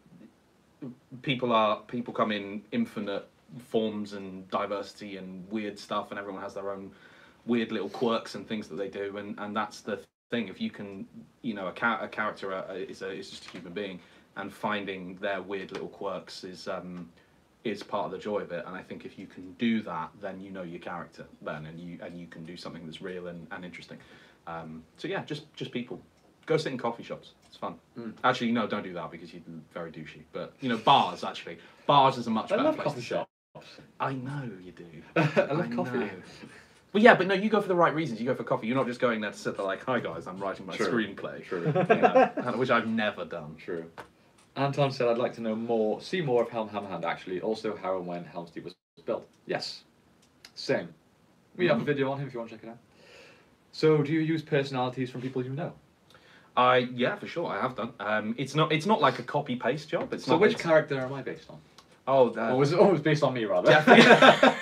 people are people come in infinite forms and diversity and weird stuff, and everyone has their own weird little quirks and things that they do, and and that's the thing. If you can, you know, a, char- a character uh, is a is just a human being, and finding their weird little quirks is um is part of the joy of it. And I think if you can do that, then you know your character then, and you and you can do something that's real and, and interesting. Um, so yeah, just just people. Go sit in coffee shops. It's fun. Mm. Actually, no, don't do that because you're very douchey. But you know, bars actually. Bars is a much I better love place coffee shops. I know you do. I love I coffee. know. Well, yeah, but no, you go for the right reasons. You go for coffee. You're not just going there to sit there like, "Hi guys, I'm writing my True. screenplay," True. you know, which I've never done. True. Anton said, "I'd like to know more, see more of Helm Hammerhand. Actually, also how and when Helm's Deep was built. Yes, same. We have a Mhm. video on him if you want to check it out. So, do you use personalities from people you know? I yeah, for sure, I have done. Um, it's not it's not like a copy paste job. It's So, not. which it's- character am I based on? Oh, Or uh, was it always based on me, rather? Definitely.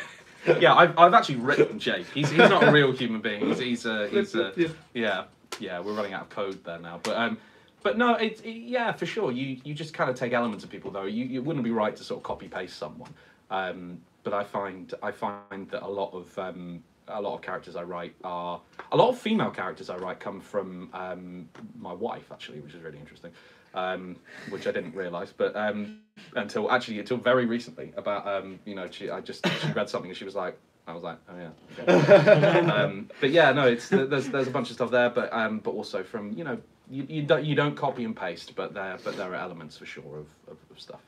yeah, I've, I've actually written Jake. He's, he's not a real human being. He's he's a he's a Yeah. yeah yeah. We're running out of code there now, but um, but no, it's it, yeah for sure. You you just kind of take elements of people though. You you wouldn't be right to sort of copy paste someone. Um, but I find I find that a lot of um, a lot of characters I write are a lot of female characters I write come from um, my wife actually, which is really interesting. Um, which I didn't realise, but um, until actually until very recently about um, you know she I just she read something and she was like I was like oh yeah okay. um, but yeah no it's there's there's a bunch of stuff there but um, but also from you know you, you don't you don't copy and paste but there but there are elements for sure of, of, of stuff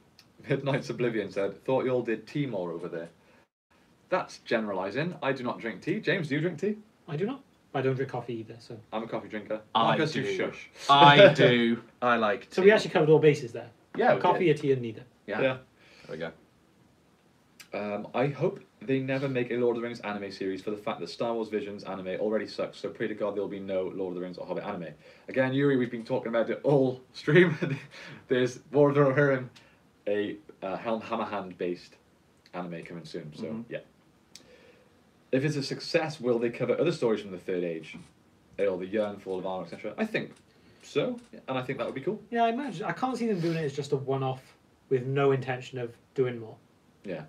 Midnight's Oblivion said, "Thought you all did Timor over there." That's generalising. I do not drink tea. James, do you drink tea? I do not. I don't drink coffee either. So I'm a coffee drinker. I Marcus, you do. shush. I do I like so we actually covered all bases there. Yeah, A we coffee, a tea, and neither. yeah, Yeah. there we go Um, I hope they never make a Lord of the Rings anime series for the fact that Star Wars Visions anime already sucks, so pray to God there will be no Lord of the Rings or Hobbit anime. Again, Yuri, we've been talking about it all stream. There's War of the Rohirrim, a uh, Helm Hammerhand based anime coming soon, so Mhm. yeah. If it's a success, will they cover other stories from the Third Age? Or the Yearn, Fall of Arnor, etc.? I think so, and I think that would be cool. Yeah, I imagine. I can't see them doing it as just a one-off with no intention of doing more. Yeah.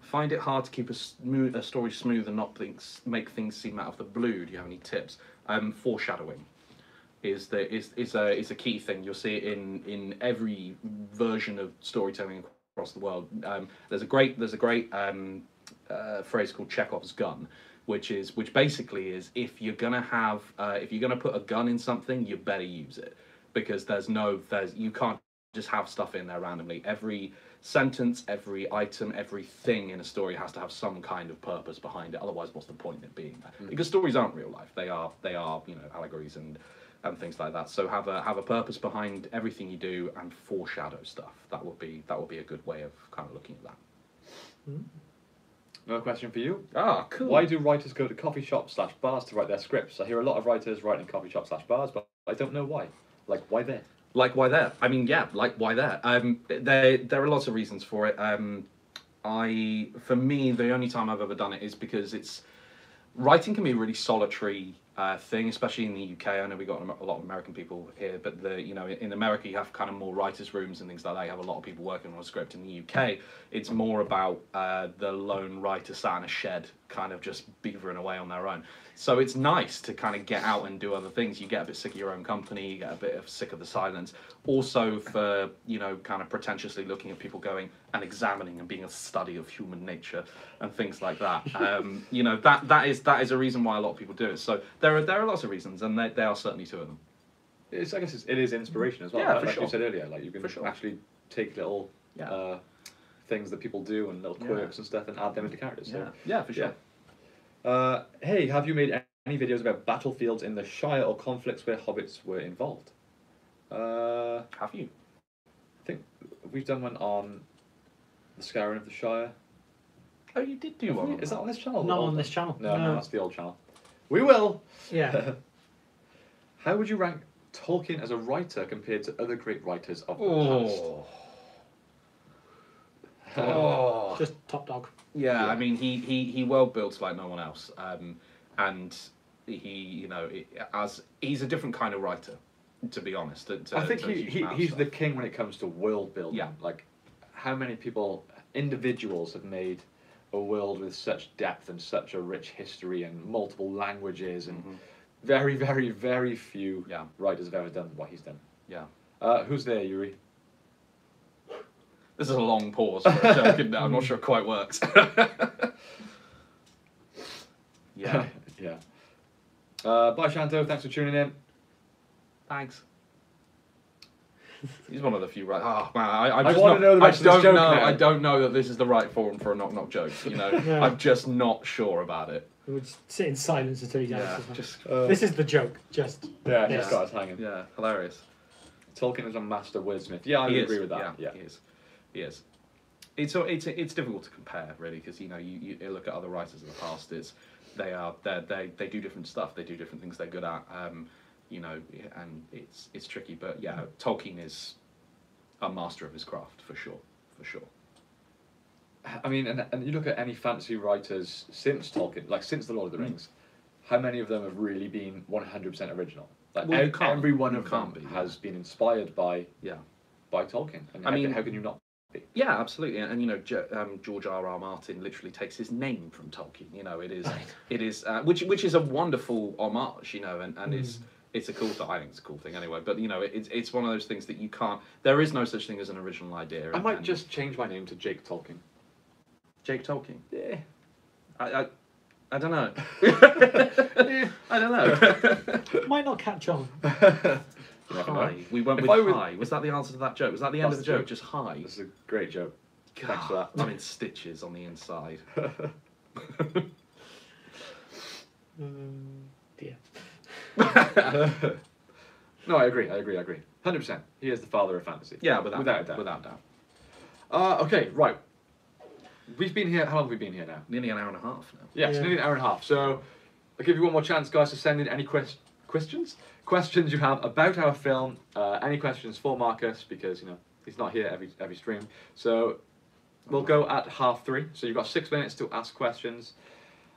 Find it hard to keep a, smooth, a story smooth and not things, make things seem out of the blue. Do you have any tips? Um, foreshadowing is the is is a is a key thing. You'll see it in in every version of storytelling across the world. Um, there's a great there's a great um, uh, phrase called Chekhov's gun, which is which basically is if you're gonna have uh, if you're gonna put a gun in something, you better use it because there's no there's you can't just have stuff in there randomly. Every sentence, every item, everything in a story has to have some kind of purpose behind it. Otherwise, what's the point in it being there? Because stories aren't real life. They are they are you know allegories and and things like that. So have a have a purpose behind everything you do and foreshadow stuff. That would be that would be a good way of kind of looking at that. Another question for you. Ah, cool. Why do writers go to coffee shops slash bars to write their scripts? I hear a lot of writers write in coffee shops slash bars, but I don't know why. Like, why there? Like why there? I mean, yeah, like why there? Um, there there are lots of reasons for it. Um, I for me, the only time I've ever done it is because it's writing can be a really solitary uh, thing, especially in the UK. I know we got a lot of American people here, but the you know in America you have kind of more writers' rooms and things like that. You have a lot of people working on a script. In the UK, it's more about uh, the lone writer sat in a shed, kind of just beavering away on their own. So it's nice to kind of get out and do other things. You get a bit sick of your own company. You get a bit of sick of the silence. Also, for you know, kind of pretentiously looking at people going and examining and being a study of human nature and things like that. Um, you know, that that is that is a reason why a lot of people do it. So there are there are lots of reasons, and they, they are certainly two of them. It's, I guess it's, it is inspiration as well. Yeah, like, for like sure. you said earlier, like you can For sure. actually take little Yeah. uh, things that people do and little Yeah. quirks and stuff and add them into characters. So. Yeah, yeah, for sure. Yeah. Uh, hey, have you made any videos about battlefields in the Shire or conflicts where hobbits were involved? Uh, Have you? I think we've done one on the Scouring of the Shire. Oh, you did do Have one. we? on Is that on this channel? Not on one? this channel. No, no, No. that's the old channel. We will. Yeah. How would you rank Tolkien as a writer compared to other great writers of the past? Oh. Just top dog. Yeah, Yeah. I mean, he, he, he well builds like no one else, um, and he you know it, as he's a different kind of writer, to be honest. To, to- I think to he, he he's stuff. the king when it comes to world building. Yeah. Like, how many people, individuals, have made a world with such depth and such a rich history and multiple languages and Mhm. very, very, very few Yeah. writers have ever done what he's done. Yeah. Uh, who's there, Yuri? This is a long pause for a joke, and I'm not sure it quite works. yeah. yeah. Uh, bye, Shanto. Thanks for tuning in. Thanks. He's one of the few right. Oh man, I, I'm I just wanna not, know the I rest of this don't joke know. now. I don't know that this is the right forum for a knock knock joke. You know, Yeah. I'm just not sure about it. We would sit in silence until he Yeah, answers. them. just Uh, This is the joke. Just yeah, Yeah. he's got us hanging. yeah, hilarious. Tolkien is a master wordsmith. Yeah, I He would is, agree with that. Yeah, he is. He is. It's it's it's difficult to compare really because you know you, you look at other writers of the past. It's they are they they they do different stuff. They do different things they're good at. Um, you know, and it's it's tricky. But yeah, Tolkien is a master of his craft for sure, for sure. I mean, and, and you look at any fantasy writers since Tolkien, like since The Lord of the Mm. Rings, how many of them have really been 100% original? Like Well, you ev- can't. every one You of them be, yeah. has been inspired by Yeah. by Tolkien. And I how, mean- can, how can you not? Yeah, absolutely, and, and you know, um, George R. R. Martin literally takes his name from Tolkien. You know, it is, it is, uh, which which is a wonderful homage. You know, and and it's it's a cool. thing. I think it's a cool thing anyway. But you know, it's it's one of those things that you can't. There is no such thing as an original idea. I might and- just change my name to Jake Tolkien. Jake Tolkien. Yeah. I I, I don't know. I don't know. might not catch on. You hi. We went If with I would- hi. Was that the answer to that joke? Was that the end That's of the the joke? joke. Just hi. This is a great joke. Thanks for that. I'm in stitches on the inside. Um, dear. no, I agree. I agree. I agree. Hundred percent. He is the father of fantasy. Yeah, without without a doubt. Without a doubt. Uh, okay, right. We've been here. How long have we been here now? Nearly an hour and a half now. Yeah, it's Yeah. nearly an hour and a half. So I'll give you one more chance, guys, to send in any quest- questions. Questions you have about our film. Uh, any questions for Marcus because you know he's not here every every stream. So we'll go at half three. So you've got six minutes to ask questions.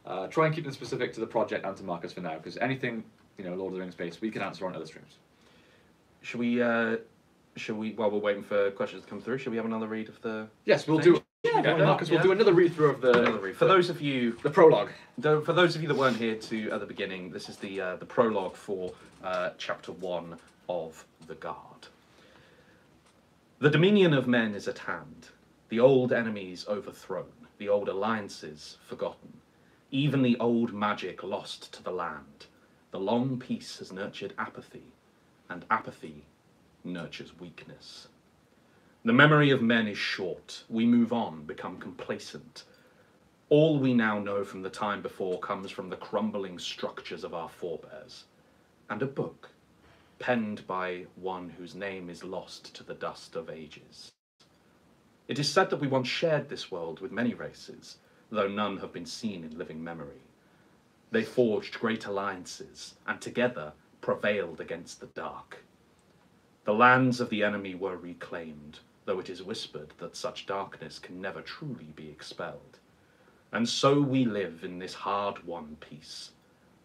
Uh, try and keep them specific to the project and to Marcus for now, because anything you know Lord of the Rings based, we can answer on other streams. Should we? Uh, should we? While we're waiting for questions to come through, should we have another read of the? Yes, we'll Thing? do Okay, why not? Marcus, we'll do another read through of the Another read. For those of you the prologue. Though, for those of you that weren't here to at the beginning, this is the uh, the prologue for uh, chapter one of the Guard. The dominion of men is at hand. The old enemies overthrown. The old alliances forgotten. Even the old magic lost to the land. The long peace has nurtured apathy, and apathy nurtures weakness. The memory of men is short. We move on, become complacent. All we now know from the time before comes from the crumbling structures of our forebears. And a book, penned by one whose name is lost to the dust of ages. It is said that we once shared this world with many races, though none have been seen in living memory. They forged great alliances, and together prevailed against the dark. The lands of the enemy were reclaimed, though it is whispered that such darkness can never truly be expelled. And so we live in this hard won peace,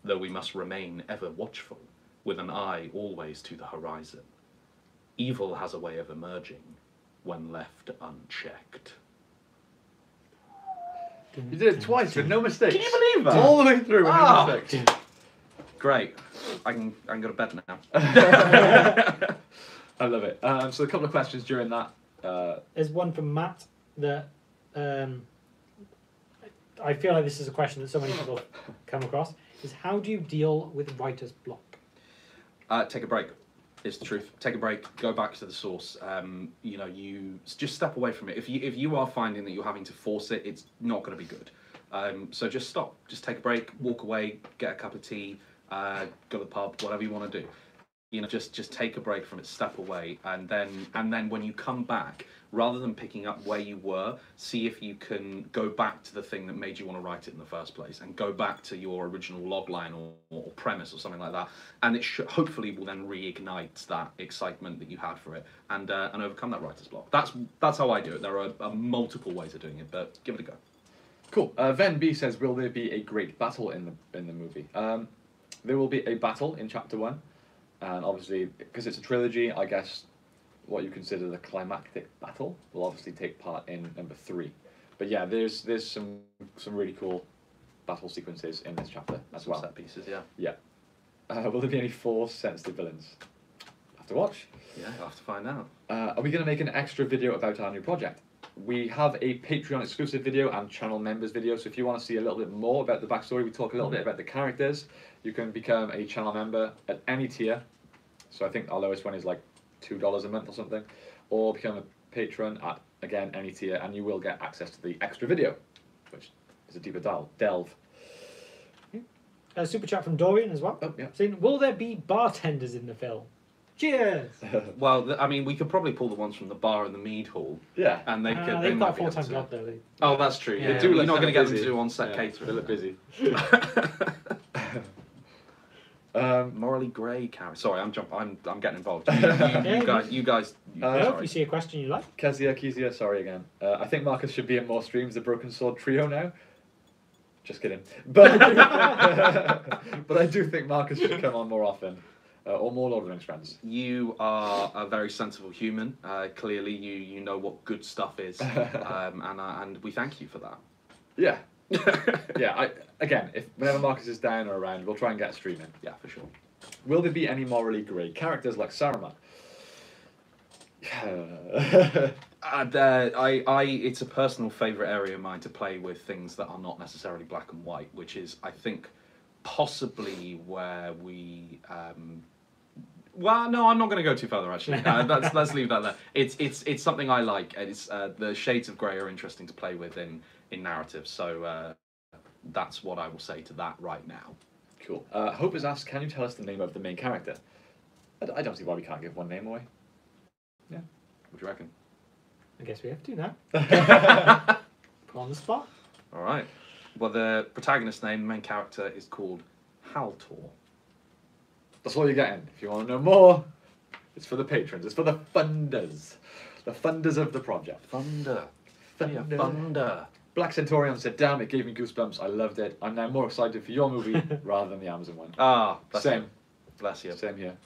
though we must remain ever watchful, with an eye always to the horizon. Evil has a way of emerging when left unchecked. You did it twice with no mistakes. Can you believe that? All the way through with Ah. no mistakes. Great. I can I can go to bed now. I love it. Um, so a couple of questions during that. Uh, There's one from Matt that um, I feel like this is a question that so many people come across. Is how do you deal with writer's block? Uh, take a break. Is the truth. Take a break. Go back to the source. Um, you know, you just step away from it. If you if you are finding that you're having to force it, it's not going to be good. Um, so just stop. Just take a break. Walk away. Get a cup of tea. Uh, go to the pub. Whatever you want to do. You know, just just take a break from it. Step away, and then and then when you come back, rather than picking up where you were, see if you can go back to the thing that made you want to write it in the first place, and go back to your original log line or, or premise or something like that, and it should, hopefully will then reignite that excitement that you had for it, and uh, and overcome that writer's block. That's that's how I do it. There are, are multiple ways of doing it, but give it a go. cool. Uh, Ven B says, "Will there be a great battle in the in the movie?" Um, there will be a battle in chapter one, and obviously because it's a trilogy, I guess what you consider the climactic battle will obviously take part in number three. But yeah, there's there's some some really cool battle sequences in this chapter as well. set pieces, yeah. Yeah. Uh, will there be any force sensitive villains? Have to watch. Yeah, you'll have to find out. Uh, are we going to make an extra video about our new project? We have a Patreon exclusive video and channel members video. So if you want to see a little bit more about the backstory, we talk a little bit mm-hmm. about the characters. You can become a channel member at any tier. So I think our lowest one is like two dollars a month or something, or become a patron at again any tier, and you will get access to the extra video, which is a deeper del- delve. A super chat from Dorian as well. Oh yeah. Saying, will there be bartenders in the film? Cheers. Well, th- I mean, we could probably pull the ones from the bar and the mead hall, yeah. and they Uh, could. they they've might got a be able full time to- job though. They- Oh, that's true. Yeah. Yeah, They do you're look not going to get them to busy. do on-set Yeah, catering. They look busy. um, Morally grey character. Sorry, I'm jump. I'm I'm getting involved. You, you, you guys, you guys. You, Uh, Well, if sorry. you see a question you like, Kezia, Kezia, sorry again. Uh, I think Marcus should be in more streams. The Broken Sword Trio now. Just kidding. But but I do think Marcus should come on more often, uh, or more Lord of the Rings friends. You are a very sensible human. Uh, clearly, you you know what good stuff is, um, and uh, and we thank you for that. Yeah, yeah. I again, if whenever Marcus is down or around, we'll try and get a stream in. yeah, for sure. Will there be any morally grey characters like Saruman? And, uh, I, I, it's a personal favourite area of mine to play with things that are not necessarily black and white, which is, I think, possibly where we. Um, well, no, I'm not going to go too further. Actually, uh, let's let's leave that there. It's it's it's something I like, and it's uh, the shades of grey are interesting to play with in in narrative. So uh, that's what I will say to that right now. cool. Uh, Hope has asked, can you tell us the name of the main character? I, d- I don't see why we can't give one name away. Yeah. What do you reckon? I guess we have to now. Put on the spot. All right. Well, the protagonist name, the main character, is called Haltor. That's all you're getting. If you want to know more, it's for the patrons. It's for the funders. The funders of the project. Thunder. Thunder. Yeah, thunder. Black Centaurion said, damn, it gave me goosebumps. I loved it. I'm now more excited for your movie rather than the Amazon one. Ah, bless Same. You. Bless you. Same here.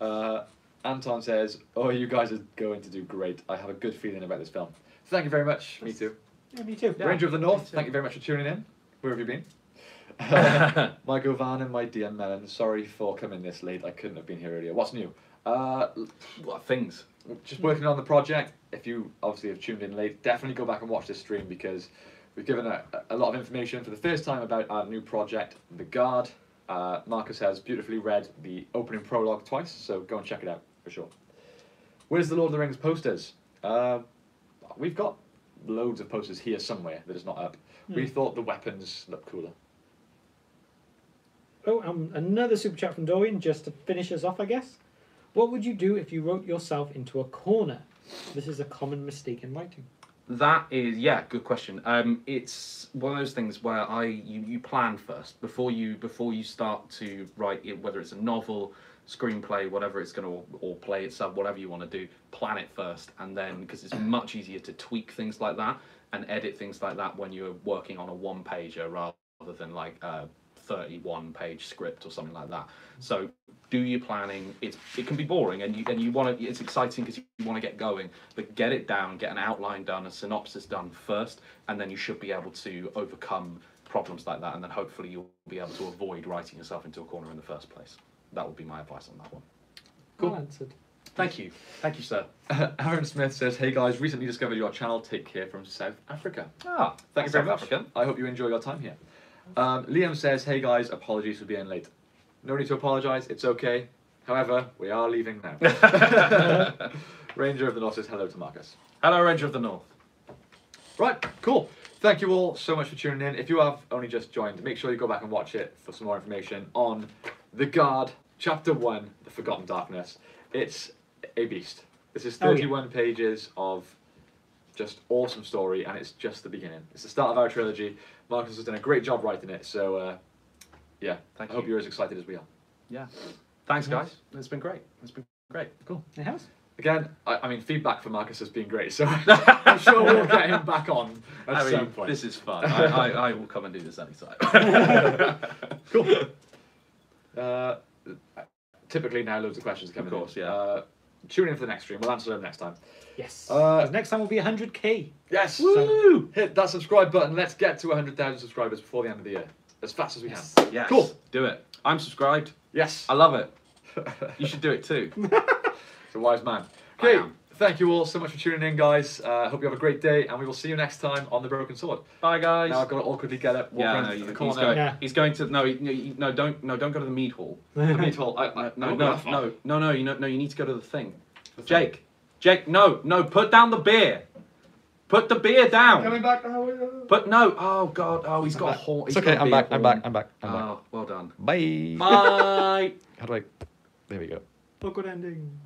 Uh, Anton says, oh, you guys are going to do great. I have a good feeling about this film. Thank you very much. Me too. Yeah, me too. Yeah. Ranger of the North, thank you very much for tuning in. Where have you been? Mae govannen my DM mellon, sorry for coming this late. I couldn't have been here earlier. What's new? Uh, What things? just working on the project. If you obviously have tuned in late, definitely go back and watch this stream because we've given a, a lot of information for the first time about our new project, The Guard. Uh, Marcus has beautifully read the opening prologue twice, so go and check it out for sure. Where's the Lord of the Rings posters? Uh, we've got loads of posters here somewhere that is not up. We Hmm. thought the weapons looked cooler. Oh, um, another super chat from Dorian, just to finish us off, I guess. What would you do if you wrote yourself into a corner? This is a common mistake in writing. That is, yeah, good question. Um, it's one of those things where I you, you plan first before you before you start to write it, whether it's a novel, screenplay, whatever it's going to or play itself, whatever you want to do. Plan it first, and then because it's much easier to tweak things like that and edit things like that when you're working on a one pager rather than like a 31 page script or something like that. So do your planning. It's it can be boring and you and you want to. It's exciting because you want to get going, but get it down, get an outline done, a synopsis done first, and then you should be able to overcome problems like that, and then hopefully you'll be able to avoid writing yourself into a corner in the first place. That would be my advice on that one. Cool. Well answered. Thank you, thank you, sir. Aaron Smith says, "Hey guys, recently discovered your channel. Take care from South Africa. Ah, Thank you very South much. African. I hope you enjoy your time here." Um, Liam says, "Hey guys, apologies for being late. No need to apologise. It's okay. However, we are leaving now." Ranger of the North says, "Hello to Marcus." Hello, Ranger of the North. Right, cool. Thank you all so much for tuning in. If you have only just joined, make sure you go back and watch it for some more information on The Guard, Chapter 1, The Forgotten Darkness. It's a beast. This is Oh, yeah. 31 pages of just awesome story, and it's just the beginning. It's the start of our trilogy. Marcus has done a great job writing it, so uh, yeah, Thank I hope you. you're as excited as we are. Yeah. Thanks, guys. It's been great. It's been great. Cool. It has. Again, I, I mean, feedback from Marcus has been great, so I'm sure we'll get him back on at I mean, some point. this is fun. I, I, I will come and do this anytime. cool. Uh, typically now loads of questions coming Of course, in. yeah. Uh, tune in for the next stream. We'll answer them next time. Yes. Uh, 'Cause next time will be 100k. Yes. Woo! Hit that subscribe button. Let's get to 100,000 subscribers before the end of the year. As fast as we Yes. can. Yes. Cool. Do it. I'm subscribed. Yes. I love it. You should do it too. It's a wise man. I Okay. Am. Thank you all so much for tuning in, guys. Uh, hope you have a great day, and we will see you next time on the Broken Sword. Bye, guys. Now I've got to awkwardly get up, yeah, no, to he- the he's going. Yeah. He's going to no, he- no, no, don't, no, don't go to the mead hall. The mead hall. I, I, No, no, no, no, no, no, you know, no, you need to go to the thing. Jake, Jake, no, no, put down the beer. Put the beer down. Coming back now. But no, oh god, oh, he's got a horn. It's he's okay. got a I'm back. I'm back. I'm back. I'm back. Oh, well done. Bye. Bye. How do I? There we go. Awkward ending.